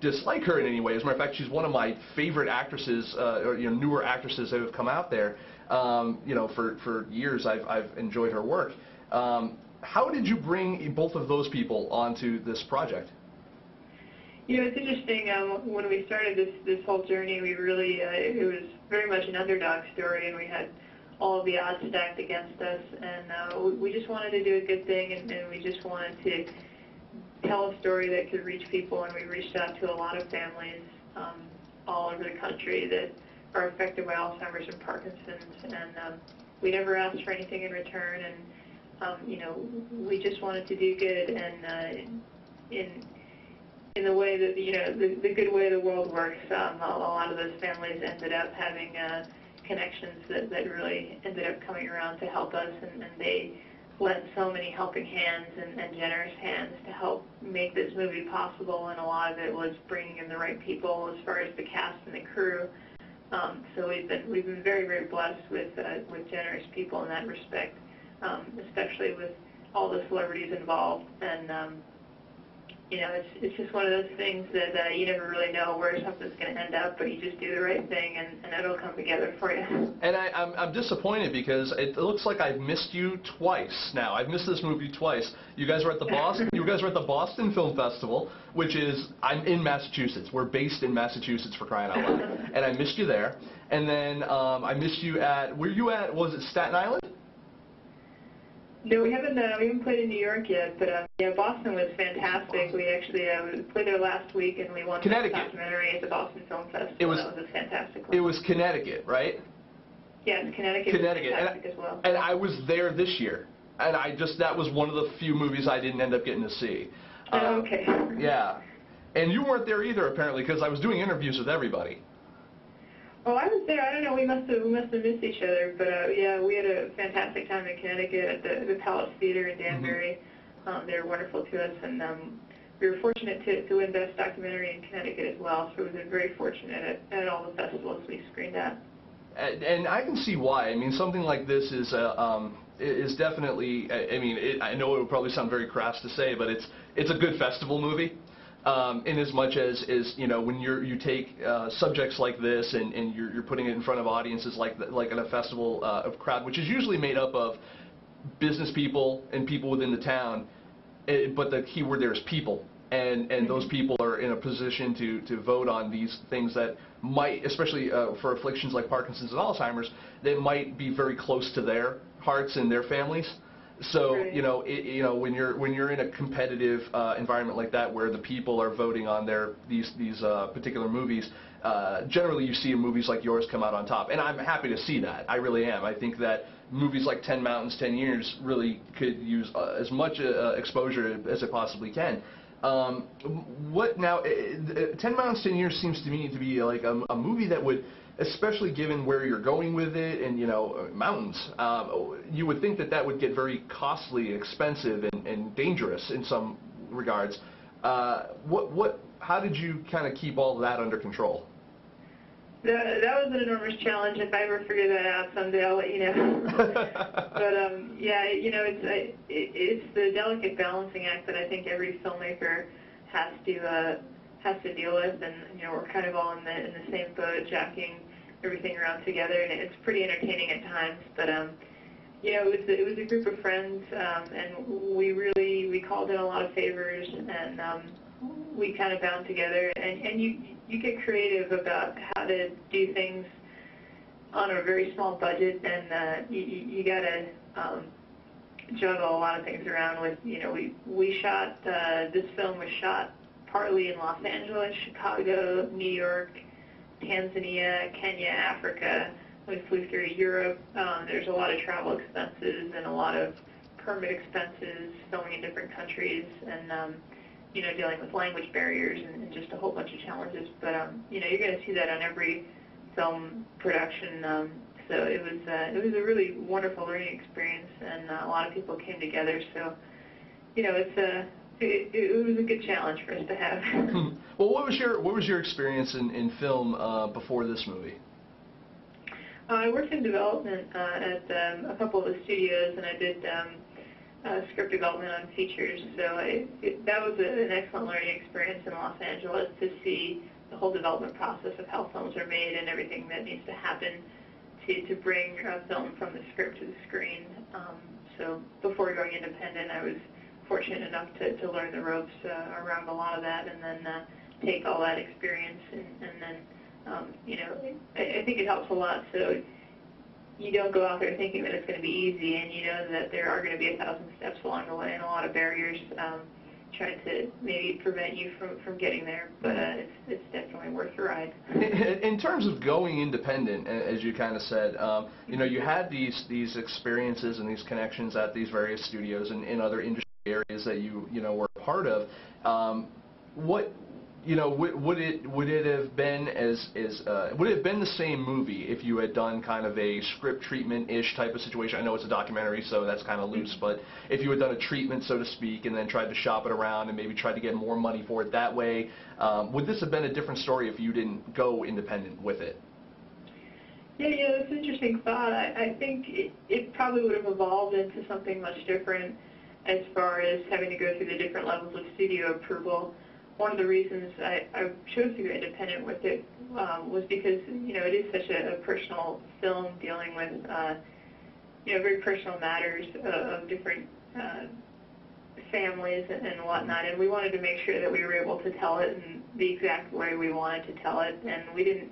dislike her in any way. As a matter of fact, she's one of my favorite actresses, uh, or you know, newer actresses that have come out there. Um, you know, for for years, I've I've enjoyed her work. Um, how did you bring both of those people onto this project? You know, it's interesting. Um, when we started this this whole journey, we really uh, it was very much an underdog story, and we had all the odds stacked against us, and uh, we, we just wanted to do a good thing, and, and we just wanted to tell a story that could reach people, and we reached out to a lot of families um, all over the country that are affected by Alzheimer's and Parkinson's, and um, we never asked for anything in return, and um, you know, we just wanted to do good, and uh, in in the way that you know the, the good way the world works, um, a, lot of those families ended up having uh, connections that, that really ended up coming around to help us, and, and they lent so many helping hands and, and generous hands to help make this movie possible. And a lot of it was bringing in the right people as far as the cast and the crew. Um, so we've been we've been very very blessed with uh, with generous people in that respect, um, especially with all the celebrities involved and. Um, you know, it's it's just one of those things that uh, you never really know where something's going to end up, but you just do the right thing, and, and it'll come together for you. [LAUGHS] And I, I'm, I'm disappointed because it looks like I've missed you twice now. I've missed this movie twice. You guys were at the [LAUGHS] Boston. you guys were at the Boston Film Festival, which is I'm in Massachusetts. We're based in Massachusetts for crying out loud. [LAUGHS] and I missed you there. And then um, I missed you at. Were you at? Was it Staten Island? No, we haven't uh, we haven't played in New York yet, but uh, yeah, Boston was fantastic. We actually uh, we played there last week, and we won the Connecticut. documentary at the Boston Film Festival. It was- that was a fantastic It was Connecticut, right? yes, Connecticut. Connecticut. And, as well. and I was there this year. And I just that was one of the few movies I didn't end up getting to see. Uh, Oh, okay. Yeah. And you weren't there either, apparently, because I was doing interviews with everybody. Well, I was there. I don't know. We must have we must have missed each other, but uh, yeah, we had a fantastic time in Connecticut at the the Palace Theater in Danbury. Um, they were wonderful to us, and um, we were fortunate to, to win Best Documentary in Connecticut as well. So we've been very fortunate at, at all the festivals we screened at. And, and I can see why. I mean, something like this is uh, um, is definitely. I I mean, it, I know it would probably sound very crass to say, but it's it's a good festival movie. Um, in as much as is you know when you're you take uh, subjects like this and, and you're, you're putting it in front of audiences like the, like at a festival uh, of crowd, which is usually made up of business people and people within the town. eh, but the key word there is people. and and those people are in a position to to vote on these things that might, especially uh, for afflictions like Parkinson's and Alzheimer's, that might be very close to their hearts and their families. So Right. you know, it, you know, when you're when you're in a competitive uh, environment like that, where the people are voting on their these these uh, particular movies, uh, generally you see movies like yours come out on top, and I'm happy to see that. I really am. I think that movies like Ten Mountains, Ten Years really could use uh, as much uh, exposure as it possibly can. Um, what now? uh, uh, Ten Mountains, Ten Years seems to me to be like a, a movie that would especially given where you're going with it and, you know, uh, mountains, um, you would think that that would get very costly, expensive, and, and dangerous in some regards. Uh, what, what, how did you kind of keep all of that under control? That, that was an enormous challenge. If I ever figure that out someday, I'll let you know. [LAUGHS] but um, yeah, you know, it's I, it, it's the delicate balancing act that I think every filmmaker has to uh, has to deal with, and you know, we're kind of all in the in the same boat, jacking everything around together, and it's pretty entertaining at times. But um, you know, it was it was a group of friends, um, and we really we called in a lot of favors, and um, we kind of bound together, and and you you get creative about how to do things on a very small budget, and uh, you you you gotta um, juggle a lot of things around. With you know, we we shot uh, this film was shot partly in Los Angeles, Chicago, New York, Tanzania, Kenya, Africa. We flew through Europe. Um, there's a lot of travel expenses and a lot of permit expenses, filming in different countries, and um, you know, dealing with language barriers and, and just a whole bunch of challenges. But um, you know, you're going to see that on every film production. Um, so it was uh, it was a really wonderful learning experience, and uh, a lot of people came together. So you know, it's a it, it was a good challenge for us to have. well, what was your what was your experience in, in film uh, before this movie? Uh, I worked in development uh, at um, a couple of the studios, and I did um, uh, script development on features. So I, it, that was a, an excellent learning experience in Los Angeles to see the whole development process of how films are made and everything that needs to happen to, to bring a film from the script to the screen. Um, so before going independent, I was fortunate enough to, to learn the ropes uh, around a lot of that and then uh, take all that experience and, and then um, you know, I, I think it helps a lot. So you don't go out there thinking that it's going to be easy, and you know that there are going to be a thousand steps along the way and a lot of barriers um, trying to maybe prevent you from, from getting there. But uh, it's, it's definitely worth the ride. [LAUGHS] In, terms of going independent, as you kind of said, um, you know, you had these these experiences and these connections at these various studios and in other industry areas that you you know were a part of. Um, what you know, would, would it would it have been as as uh, would it have been the same movie if you had done kind of a script treatment ish type of situation? I know it's a documentary, so that's kind of loose, but if you had done a treatment, so to speak, and then tried to shop it around and maybe tried to get more money for it that way, um, would this have been a different story if you didn't go independent with it? Yeah, yeah, that's an interesting thought. I, I think it, it probably would have evolved into something much different as far as having to go through the different levels of studio approval. One of the reasons I, I chose to go independent with it um, was because, you know, it is such a, a personal film dealing with, uh, you know, very personal matters of, of different uh, families and, and whatnot, and we wanted to make sure that we were able to tell it in the exact way we wanted to tell it, and we didn't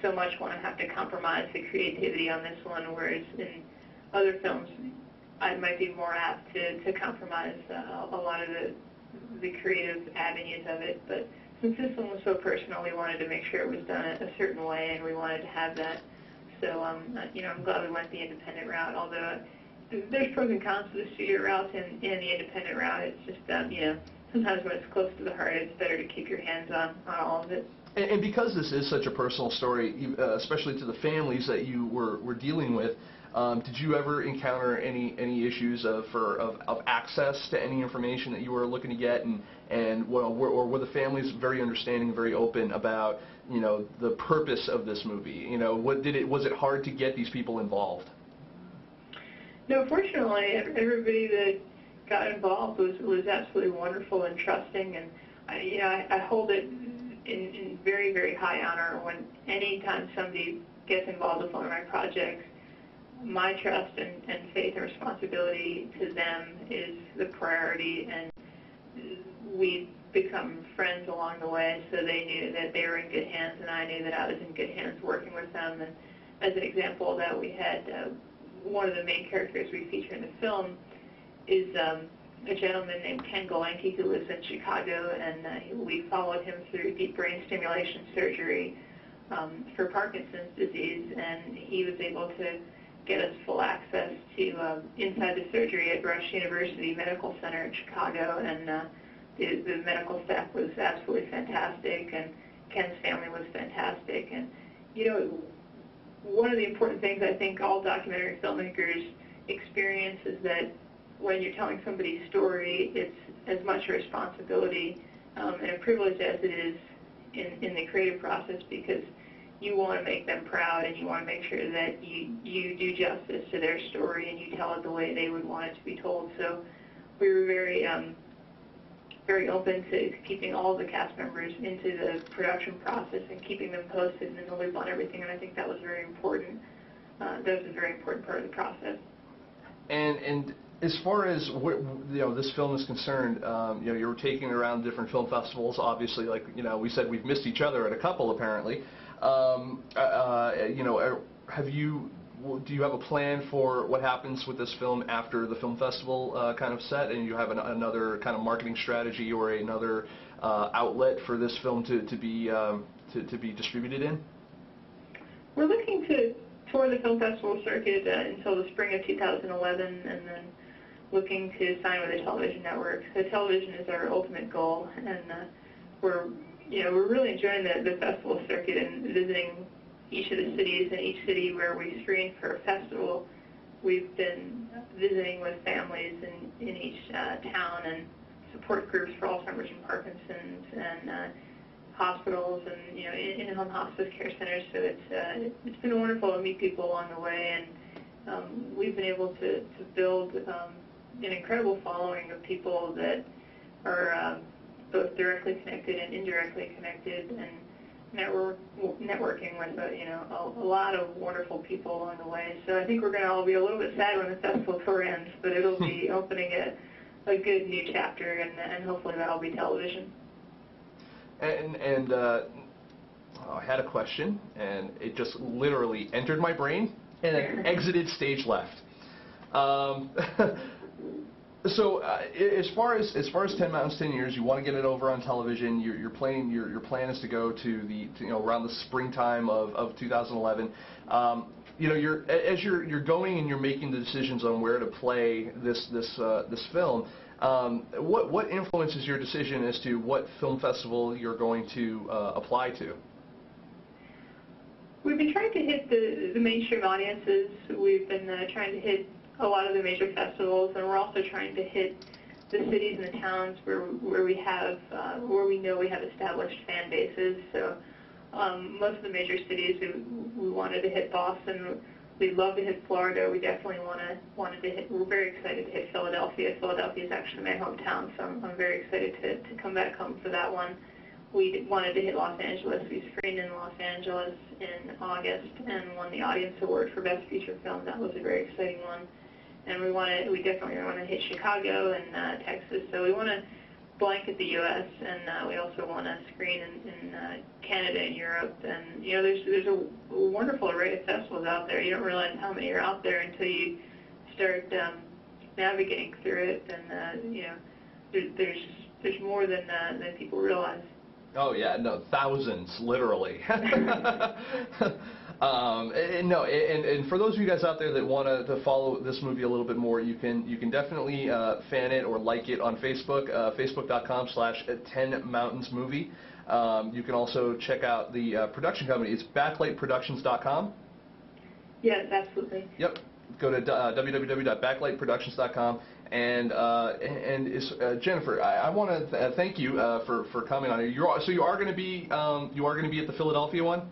so much want to have to compromise the creativity on this one, whereas in other films, I might be more apt to, to compromise uh, a lot of the, the creative avenues of it. But since this one was so personal, we wanted to make sure it was done a, certain way, and we wanted to have that. So, um, uh, you know, I'm glad we went the independent route, although there's pros and cons to the studio route and, and the independent route. It's just, um, you know, sometimes when it's close to the heart, it's better to keep your hands on, on all of it. And, because this is such a personal story, uh, especially to the families that you were, were dealing with, um, did you ever encounter any, any issues of, for, of, of access to any information that you were looking to get, and, and well, were, or were the families very understanding, very open about, you know, the purpose of this movie? You know, what did it, was it hard to get these people involved? No, fortunately, everybody that got involved was was absolutely wonderful and trusting, and I, you know, I, I hold it in, in very, very high honor when anytime somebody gets involved with one of my projects, my trust and, and faith and responsibility to them is the priority, and we become friends along the way, so they knew that they were in good hands, and I knew that I was in good hands working with them. And as an example, that we had uh, one of the main characters we feature in the film is um, a gentleman named Ken Golenke who lives in Chicago, and uh, we followed him through deep brain stimulation surgery um, for Parkinson's disease, and he was able to get us full access to um, inside the surgery at Rush University Medical Center in Chicago, and uh, the, the medical staff was absolutely fantastic, and Ken's family was fantastic, and you know, one of the important things I think all documentary filmmakers experience is that when you're telling somebody's story, it's as much a responsibility um, and a privilege as it is in, in the creative process because you want to make them proud and you want to make sure that you, you do justice to their story and you tell it the way they would want it to be told. So we were very um, very open to keeping all the cast members into the production process and keeping them posted and in the loop on everything, and I think that was very important. Uh, that was a very important part of the process. And and as far as what, you know, this film is concerned, um, you know, you're taking it around different film festivals. Obviously, like you know, we said we've missed each other at a couple apparently. Um, uh, uh you know, have you do you have a plan for what happens with this film after the film festival uh, kind of set, and you have an, another kind of marketing strategy or another uh, outlet for this film to, to be um, to, to be distributed in? We're looking to tour the film festival circuit uh, until the spring of 2011, and then looking to sign with a television network. The television is our ultimate goal, and uh, we're you know we're really enjoying the, the festival circuit and visiting each of the cities, and each city where we screen for a festival, we've been visiting with families in, in each uh, town and support groups for Alzheimer's and Parkinson's and uh, hospitals and you know in-home hospice care centers. So it's uh, it's been wonderful to meet people along the way, and um, we've been able to to build um, an incredible following of people that are um, both directly connected and indirectly connected and network, networking with a, you know a, a lot of wonderful people along the way. So I think we're going to all be a little bit sad when the festival tour ends, but it'll be [LAUGHS] opening a, a good new chapter, and, and hopefully that'll be television. And and uh, I had a question, and it just literally entered my brain and then [LAUGHS] exited stage left. Um, [LAUGHS] So uh, as far as as far as Ten Mountains, Ten Years, you want to get it over on television. Your your plan your your plan is to go to the to, you know around the springtime of of 2011. Um, you know, you're as you're you're going and you're making the decisions on where to play this this uh, this film. Um, what what influences your decision as to what film festival you're going to uh, apply to? We've been trying to hit the the mainstream audiences. We've been uh, trying to hit a lot of the major festivals, and we're also trying to hit the cities and the towns where where we have uh, where we know we have established fan bases. So um, most of the major cities we, we wanted to hit Boston. We'd love to hit Florida. We definitely want to wanted to hit. We're very excited to hit Philadelphia. Philadelphia is actually my hometown, so I'm, I'm very excited to, to come back home for that one. We wanted to hit Los Angeles. We screened in Los Angeles in August and won the Audience Award for Best Feature Film. That was a very exciting one and we want to, we definitely want to hit Chicago and uh, Texas. So we want to blanket the U.S. and uh, we also want to screen in, in uh, Canada and Europe. And you know, there's there's a wonderful array of festivals out there. You don't realize how many are out there until you start um, navigating through it. And uh, you know, there, there's there's more than uh, than people realize. Oh yeah, no, thousands, literally. [LAUGHS] [LAUGHS] Um, and no, and, and for those of you guys out there that want to follow this movie a little bit more, you can you can definitely uh, fan it or like it on Facebook, uh, facebook.com slash 10 Mountains Movie. Um, you can also check out the uh, production company. It's backlightproductions.com. Yes, absolutely. Yep. Go to uh, www.backlightproductions.com. And uh, and is, uh, Jennifer, I, I want to th- thank you uh, for for coming on. You're, so you are going to be um, you are going to be at the Philadelphia one.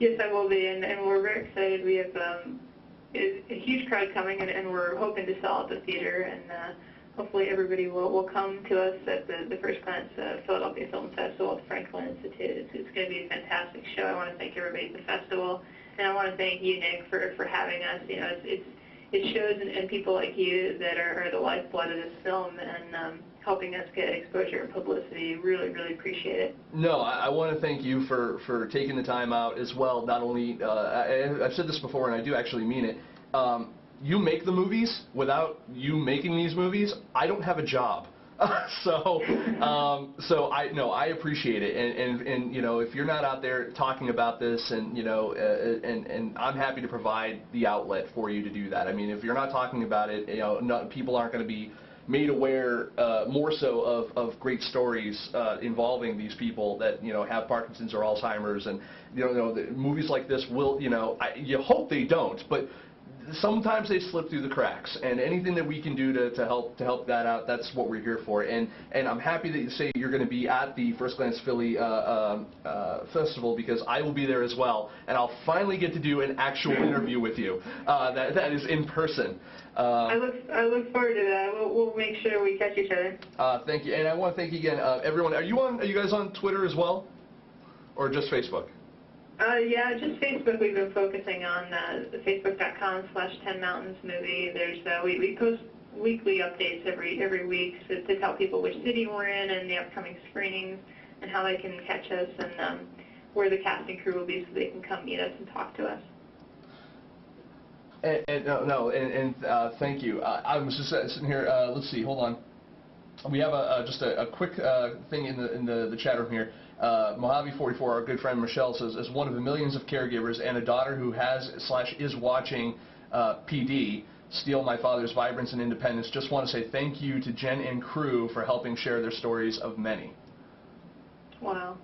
Yes, I will be, and, and we're very excited. We have um, a, huge crowd coming, and, and we're hoping to sell out the theater, and uh, hopefully everybody will, will come to us at the, the First Glance uh, Philadelphia Film Festival at the Franklin Institute. It's, it's going to be a fantastic show. I want to thank everybody at the festival, and I want to thank you, Nic, for, for having us. You know, it's, it's it shows in, in people like you that are, are the lifeblood of this film and um, helping us get exposure and publicity. Really, really appreciate it. No, I, I want to thank you for, for taking the time out as well. Not only, uh, I, I've said this before and I do actually mean it. Um, you make the movies. Without you making these movies, I don't have a job. [LAUGHS] so, um, so I no, I appreciate it, and, and and you know, if you're not out there talking about this, and you know, uh, and and I'm happy to provide the outlet for you to do that. I mean, if you're not talking about it, you know, not, people aren't going to be made aware uh, more so of, of great stories uh, involving these people that you know have Parkinson's or Alzheimer's, and you know, you know movies like this will, you know, I, you hope they don't, but sometimes they slip through the cracks, and anything that we can do to, to help to help that out, that's what we're here for. And and I'm happy that you say you're going to be at the First Glance Philly uh, uh, uh, festival because I will be there as well, and I'll finally get to do an actual interview with you. Uh, that that is in person. I look I look forward to that. We'll, we'll make sure we catch each other. Uh, thank you, and I want to thank you again, uh, everyone. Are you on? Are you guys on Twitter as well, or just Facebook? Uh, yeah, just Facebook. We've been focusing on uh, facebook.com slash 10 Mountains movie. There's uh, we, we post weekly updates every every week to, to tell people which city we're in and the upcoming screenings and how they can catch us and um, where the casting crew will be so they can come meet us and talk to us. And, and no, no, and, and uh, thank you. Uh, I was just sitting here. Uh, let's see. Hold on. We have a, uh, just a, a quick uh, thing in the in the, the chat room here. Uh, Mojave44, our good friend Michelle, says, as one of the millions of caregivers and a daughter who has slash is watching uh, PD, Steal My Father's Vibrance and Independence, just want to say thank you to Jen and crew for helping share their stories of many. Wow.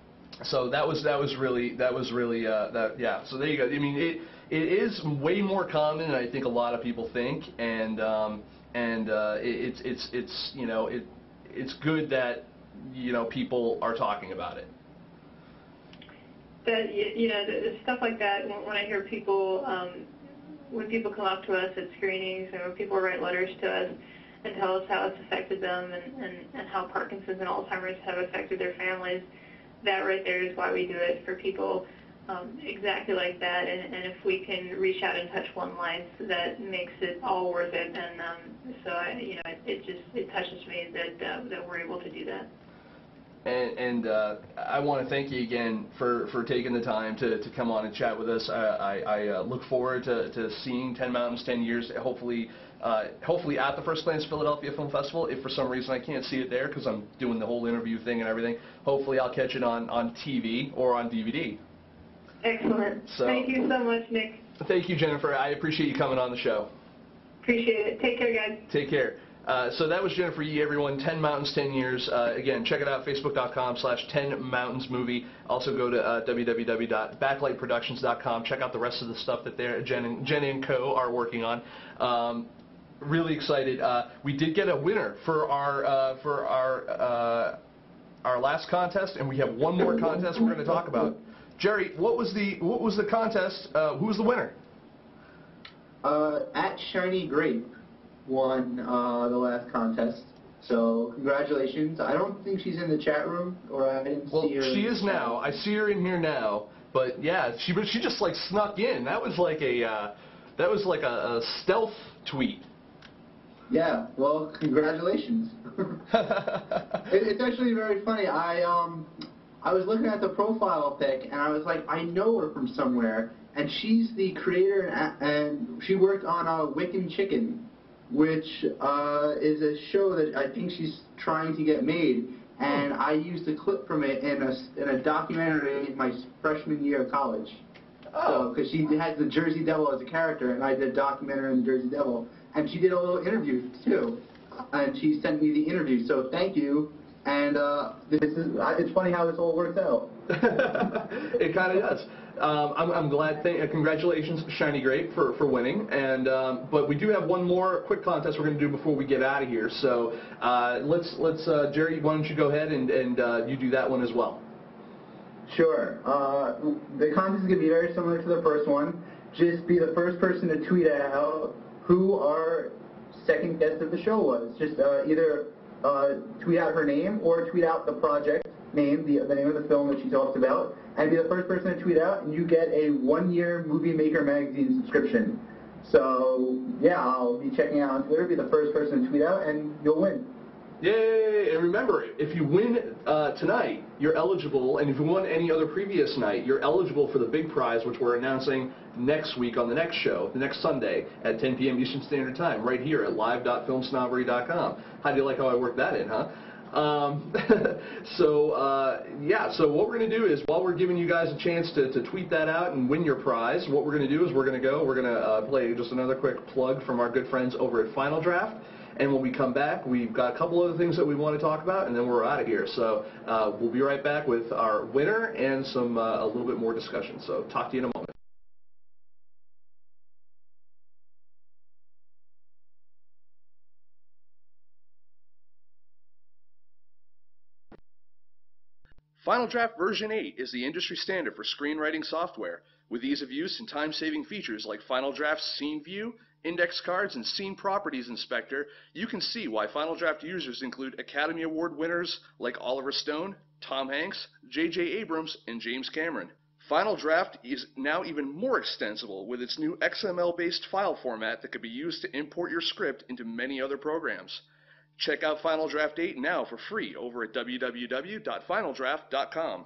So that was that was really that was really uh, that yeah. So there you go. I mean it it is way more common than I think a lot of people think, and um, and uh, it, it's it's it's you know it it's good that you know people are talking about it that you know the, stuff like that. When, I hear people, um, when people come up to us at screenings, when people write letters to us and tell us how it's affected them, and, and, and how Parkinson's and Alzheimer's have affected their families, that right there is why we do it for people um, exactly like that. And, and if we can reach out and touch one life, that makes it all worth it. And um, so I, you know, it, it just it touches me that uh, that we're able to do that. And, and uh, I want to thank you again for, for taking the time to, to come on and chat with us. I, I, I uh, look forward to, to seeing 10 Mountains 10 years, hopefully uh, hopefully at the First Glance Philadelphia Film Festival. If for some reason I can't see it there because I'm doing the whole interview thing and everything, hopefully I'll catch it on, on TV or on DVD. Excellent. So, thank you so much, Nic. Thank you, Jennifer. I appreciate you coming on the show. Appreciate it. Take care, guys. Take care. Uh, so that was Jennifer Yee, everyone. 10 Mountains, 10 Years. Uh, again, check it out, facebook.com slash 10 Mountains Movie. Also go to uh, www.backlightproductions.com. Check out the rest of the stuff that Jen, and, Jen and Co. are working on. Um, really excited. Uh, we did get a winner for our, uh, for our, our last contest, and we have one more contest we're going to talk about. Jerry, what was the, what was the contest? who was the winner? at Shiny Grape won uh, the last contest. So congratulations. I don't think she's in the chat room, or I didn't well, see her. Well, she is now. I see her in here now. But yeah, she but she just like snuck in. That was like a uh, that was like a, a stealth tweet. Yeah. Well, congratulations. [LAUGHS] it, it's actually very funny. I um I was looking at the profile pic and I was like, I know her from somewhere. And she's the creator and, and she worked on uh, Wiccan Chicken which uh, is a show that I think she's trying to get made. And I used a clip from it in a, in a documentary in my freshman year of college. Oh. Because so, she has the Jersey Devil as a character, and I did a documentary on the Jersey Devil. And she did a little interview, too. And she sent me the interview. So thank you. And uh, this is, it's funny how this all works out. [LAUGHS] it kind of does. Um, I'm, I'm, glad. Th- uh, congratulations, Shiny Grape, for, for winning. And um, but we do have one more quick contest we're going to do before we get out of here. So uh, let's let's uh, Jerry, why don't you go ahead and and uh, you do that one as well. Sure. Uh, the contest is going to be very similar to the first one. Just be the first person to tweet out who our second guest of the show was. Just uh, either tweet out her name or tweet out the project name, the, the name of the film that she talks about, and be the first person to tweet out, and you get a one-year Movie Maker magazine subscription. So yeah, I'll be checking out on Twitter. Be the first person to tweet out, and you'll win. Yay! And remember, if you win uh, tonight, you're eligible, and if you won any other previous night, you're eligible for the big prize, which we're announcing next week on the next show, the next Sunday at 10 p.m. Eastern Standard Time, right here at live.filmsnobbery.com. How do you like how I worked that in, huh? Um, [LAUGHS] so uh, yeah, so what we're going to do is while we're giving you guys a chance to, to tweet that out and win your prize, what we're going to do is we're going to go, we're going to uh, play just another quick plug from our good friends over at Final Draft. And when we come back, we've got a couple other things that we want to talk about, and then we're out of here. So uh, we'll be right back with our winner and some uh, a little bit more discussion. So talk to you in a moment. Final Draft version 8 is the industry standard for screenwriting software, with ease of use and time-saving features like Final Draft's Scene View, index cards, and Scene Properties Inspector, you can see why Final Draft users include Academy Award winners like Oliver Stone, Tom Hanks, J.J. Abrams, and James Cameron. Final Draft is now even more extensible with its new XML-based file format that can be used to import your script into many other programs. Check out Final Draft 8 now for free over at www.finaldraft.com.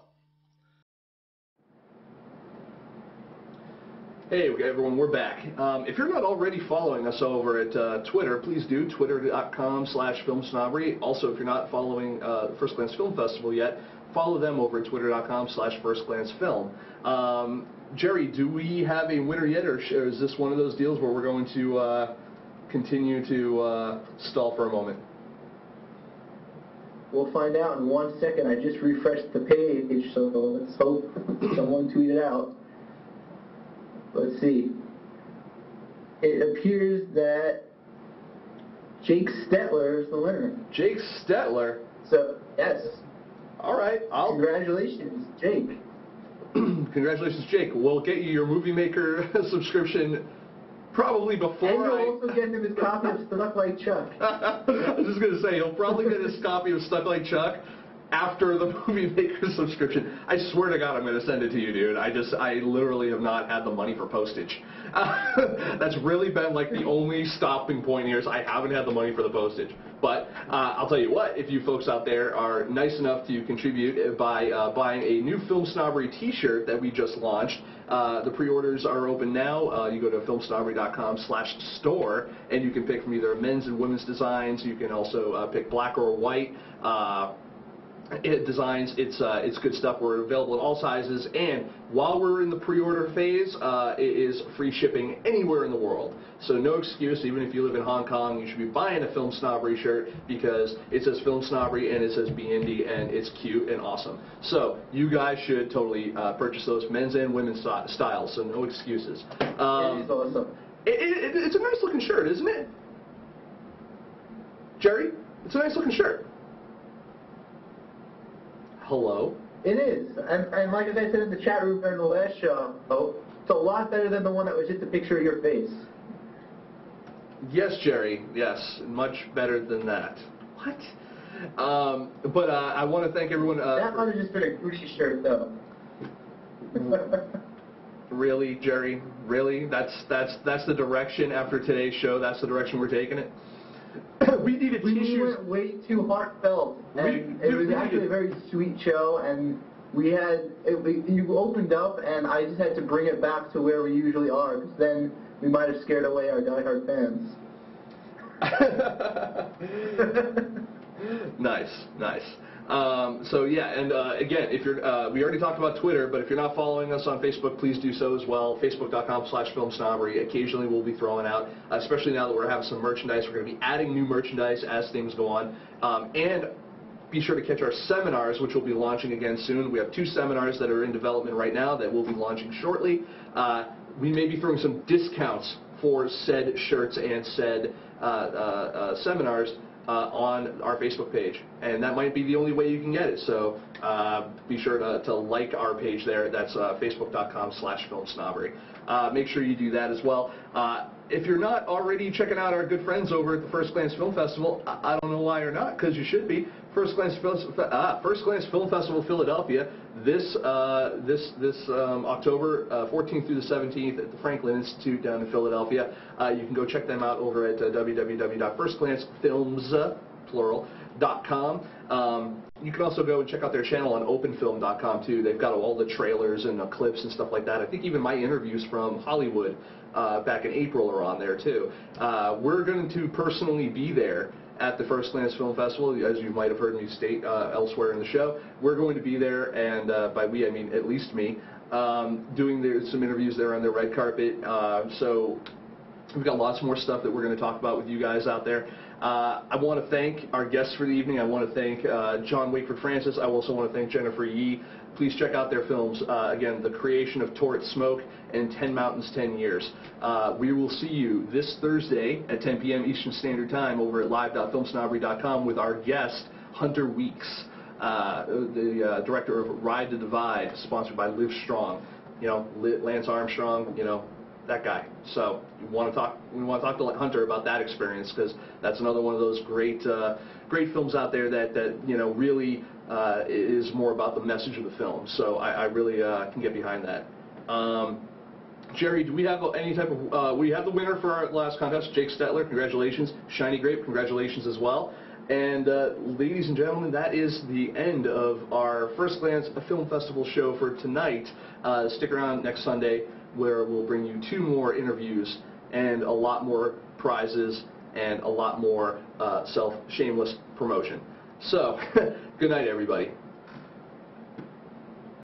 Hey everyone, we're back. Um, if you're not already following us over at uh, Twitter, please do, twitter.com slash filmsnobbery. Also, if you're not following uh, First Glance Film Festival yet, follow them over at twitter.com slash firstglancefilm. Um, Jerry, do we have a winner yet, or is this one of those deals where we're going to uh, continue to uh, stall for a moment? We'll find out in one second. I just refreshed the page, so let's hope someone tweeted out. Let's see. It appears that Jake Stetler is the winner. Jake Stetler? So, yes. All right. I'll... Congratulations, Jake. [CLEARS THROAT] Congratulations, Jake. We'll get you your Movie Maker [LAUGHS] subscription probably before And you'll I... also get him his copy of Stuck Like Chuck. [LAUGHS] I was just going to say, he'll probably get his copy of Stuck Like Chuck after the [LAUGHS] Movie Maker subscription. I swear to God, I'm going to send it to you, dude. I just, I literally have not had the money for postage. Uh, [LAUGHS] that's really been like the only stopping point here is I haven't had the money for the postage. But uh, I'll tell you what, if you folks out there are nice enough to contribute by uh, buying a new Film Snobbery t-shirt that we just launched, uh, the pre-orders are open now. Uh, you go to filmsnobbery.com slash store and you can pick from either men's and women's designs. You can also uh, pick black or white. It designs. It's uh, it's good stuff. We're available in all sizes, and while we're in the pre-order phase, uh, it is free shipping anywhere in the world. So no excuse. Even if you live in Hong Kong, you should be buying a Film Snobbery shirt because it says Film Snobbery and it says Be Indie, and it's cute and awesome. So you guys should totally uh, purchase those men's and women's sti- styles. So no excuses. Um, it is awesome. it, it, it's a nice looking shirt, isn't it? Jerry, it's a nice looking shirt. Hello? It is. And, and like as I said in the chat room during the last show, oh, it's a lot better than the one that was just a picture of your face. Yes, Jerry. Yes, much better than that. What? Um, but uh, I want to thank everyone. Uh, that might have just been a Gucci shirt, though. [LAUGHS] really, Jerry? Really? That's that's that's the direction after today's show. That's the direction we're taking it. [COUGHS] we needed we tissues. went way too heartfelt, and We- it was actually a very sweet show, and we had it, we, you opened up, and I just had to bring it back to where we usually are, because then we might have scared away our diehard fans. [LAUGHS] nice, nice. Um, so yeah, and uh, again, if you're, uh, we already talked about Twitter, but if you're not following us on Facebook, please do so as well. Facebook.com slash Film Snobbery. Occasionally we'll be throwing out, especially now that we're having some merchandise. We're going to be adding new merchandise as things go on. Um, and be sure to catch our seminars, which will be launching again soon. We have two seminars that are in development right now that we'll be launching shortly. Uh, we may be throwing some discounts for said shirts and said uh, uh, uh, seminars on our Facebook page. And that might be the only way you can get it. So uh, be sure to, to like our page there. That's uh, facebook.com slash filmsnobbery. Uh, make sure you do that as well. Uh, if you're not already checking out our good friends over at the First Glance Film Festival, I, I don't know why you're not, because you should be. First Glance, Film, uh, First Glance Film Festival Philadelphia, this uh, this this um, October uh, 14th through the 17th at the Franklin Institute down in Philadelphia. Uh, you can go check them out over at uh, com. Um, you can also go and check out their channel on openfilm.com too. They've got all the trailers and uh, clips and stuff like that. I think even my interviews from Hollywood uh, back in April are on there too. Uh, we're going to personally be there at the First Glance Film Festival, as you might have heard me state uh, elsewhere in the show. We're going to be there, and uh, by we I mean at least me, um, doing some interviews there on the red carpet. Uh, so We've got lots more stuff that we're going to talk about with you guys out there. Uh, I want to thank our guests for the evening. I want to thank uh, John Wakeford Francis. I also want to thank Jennifer Yee. Please check out their films. Uh, again, The Creation of Torrit Smoke and 10 Mountains, 10 Years. Uh, we will see you this Thursday at 10 p.m. Eastern Standard Time over at live.filmsnobbery.com with our guest, Hunter Weeks, uh, the uh, director of Ride the Divide, sponsored by Live Strong. You know, Lance Armstrong, you know, that guy. So we want to talk. We want to talk to Hunter about that experience because that's another one of those great, uh, great films out there that that you know really uh, is more about the message of the film. So I, I really uh, can get behind that. Um, Jerry, do we have any type of? Uh, we have the winner for our last contest, Jake Stetler. Congratulations, Shiny Grape. Congratulations as well. And uh, ladies and gentlemen, that is the end of our First Glance a Film Festival show for tonight. Uh, stick around next Sunday where we'll bring you two more interviews and a lot more prizes and a lot more uh, self-shameless promotion. So, [LAUGHS] good night, everybody.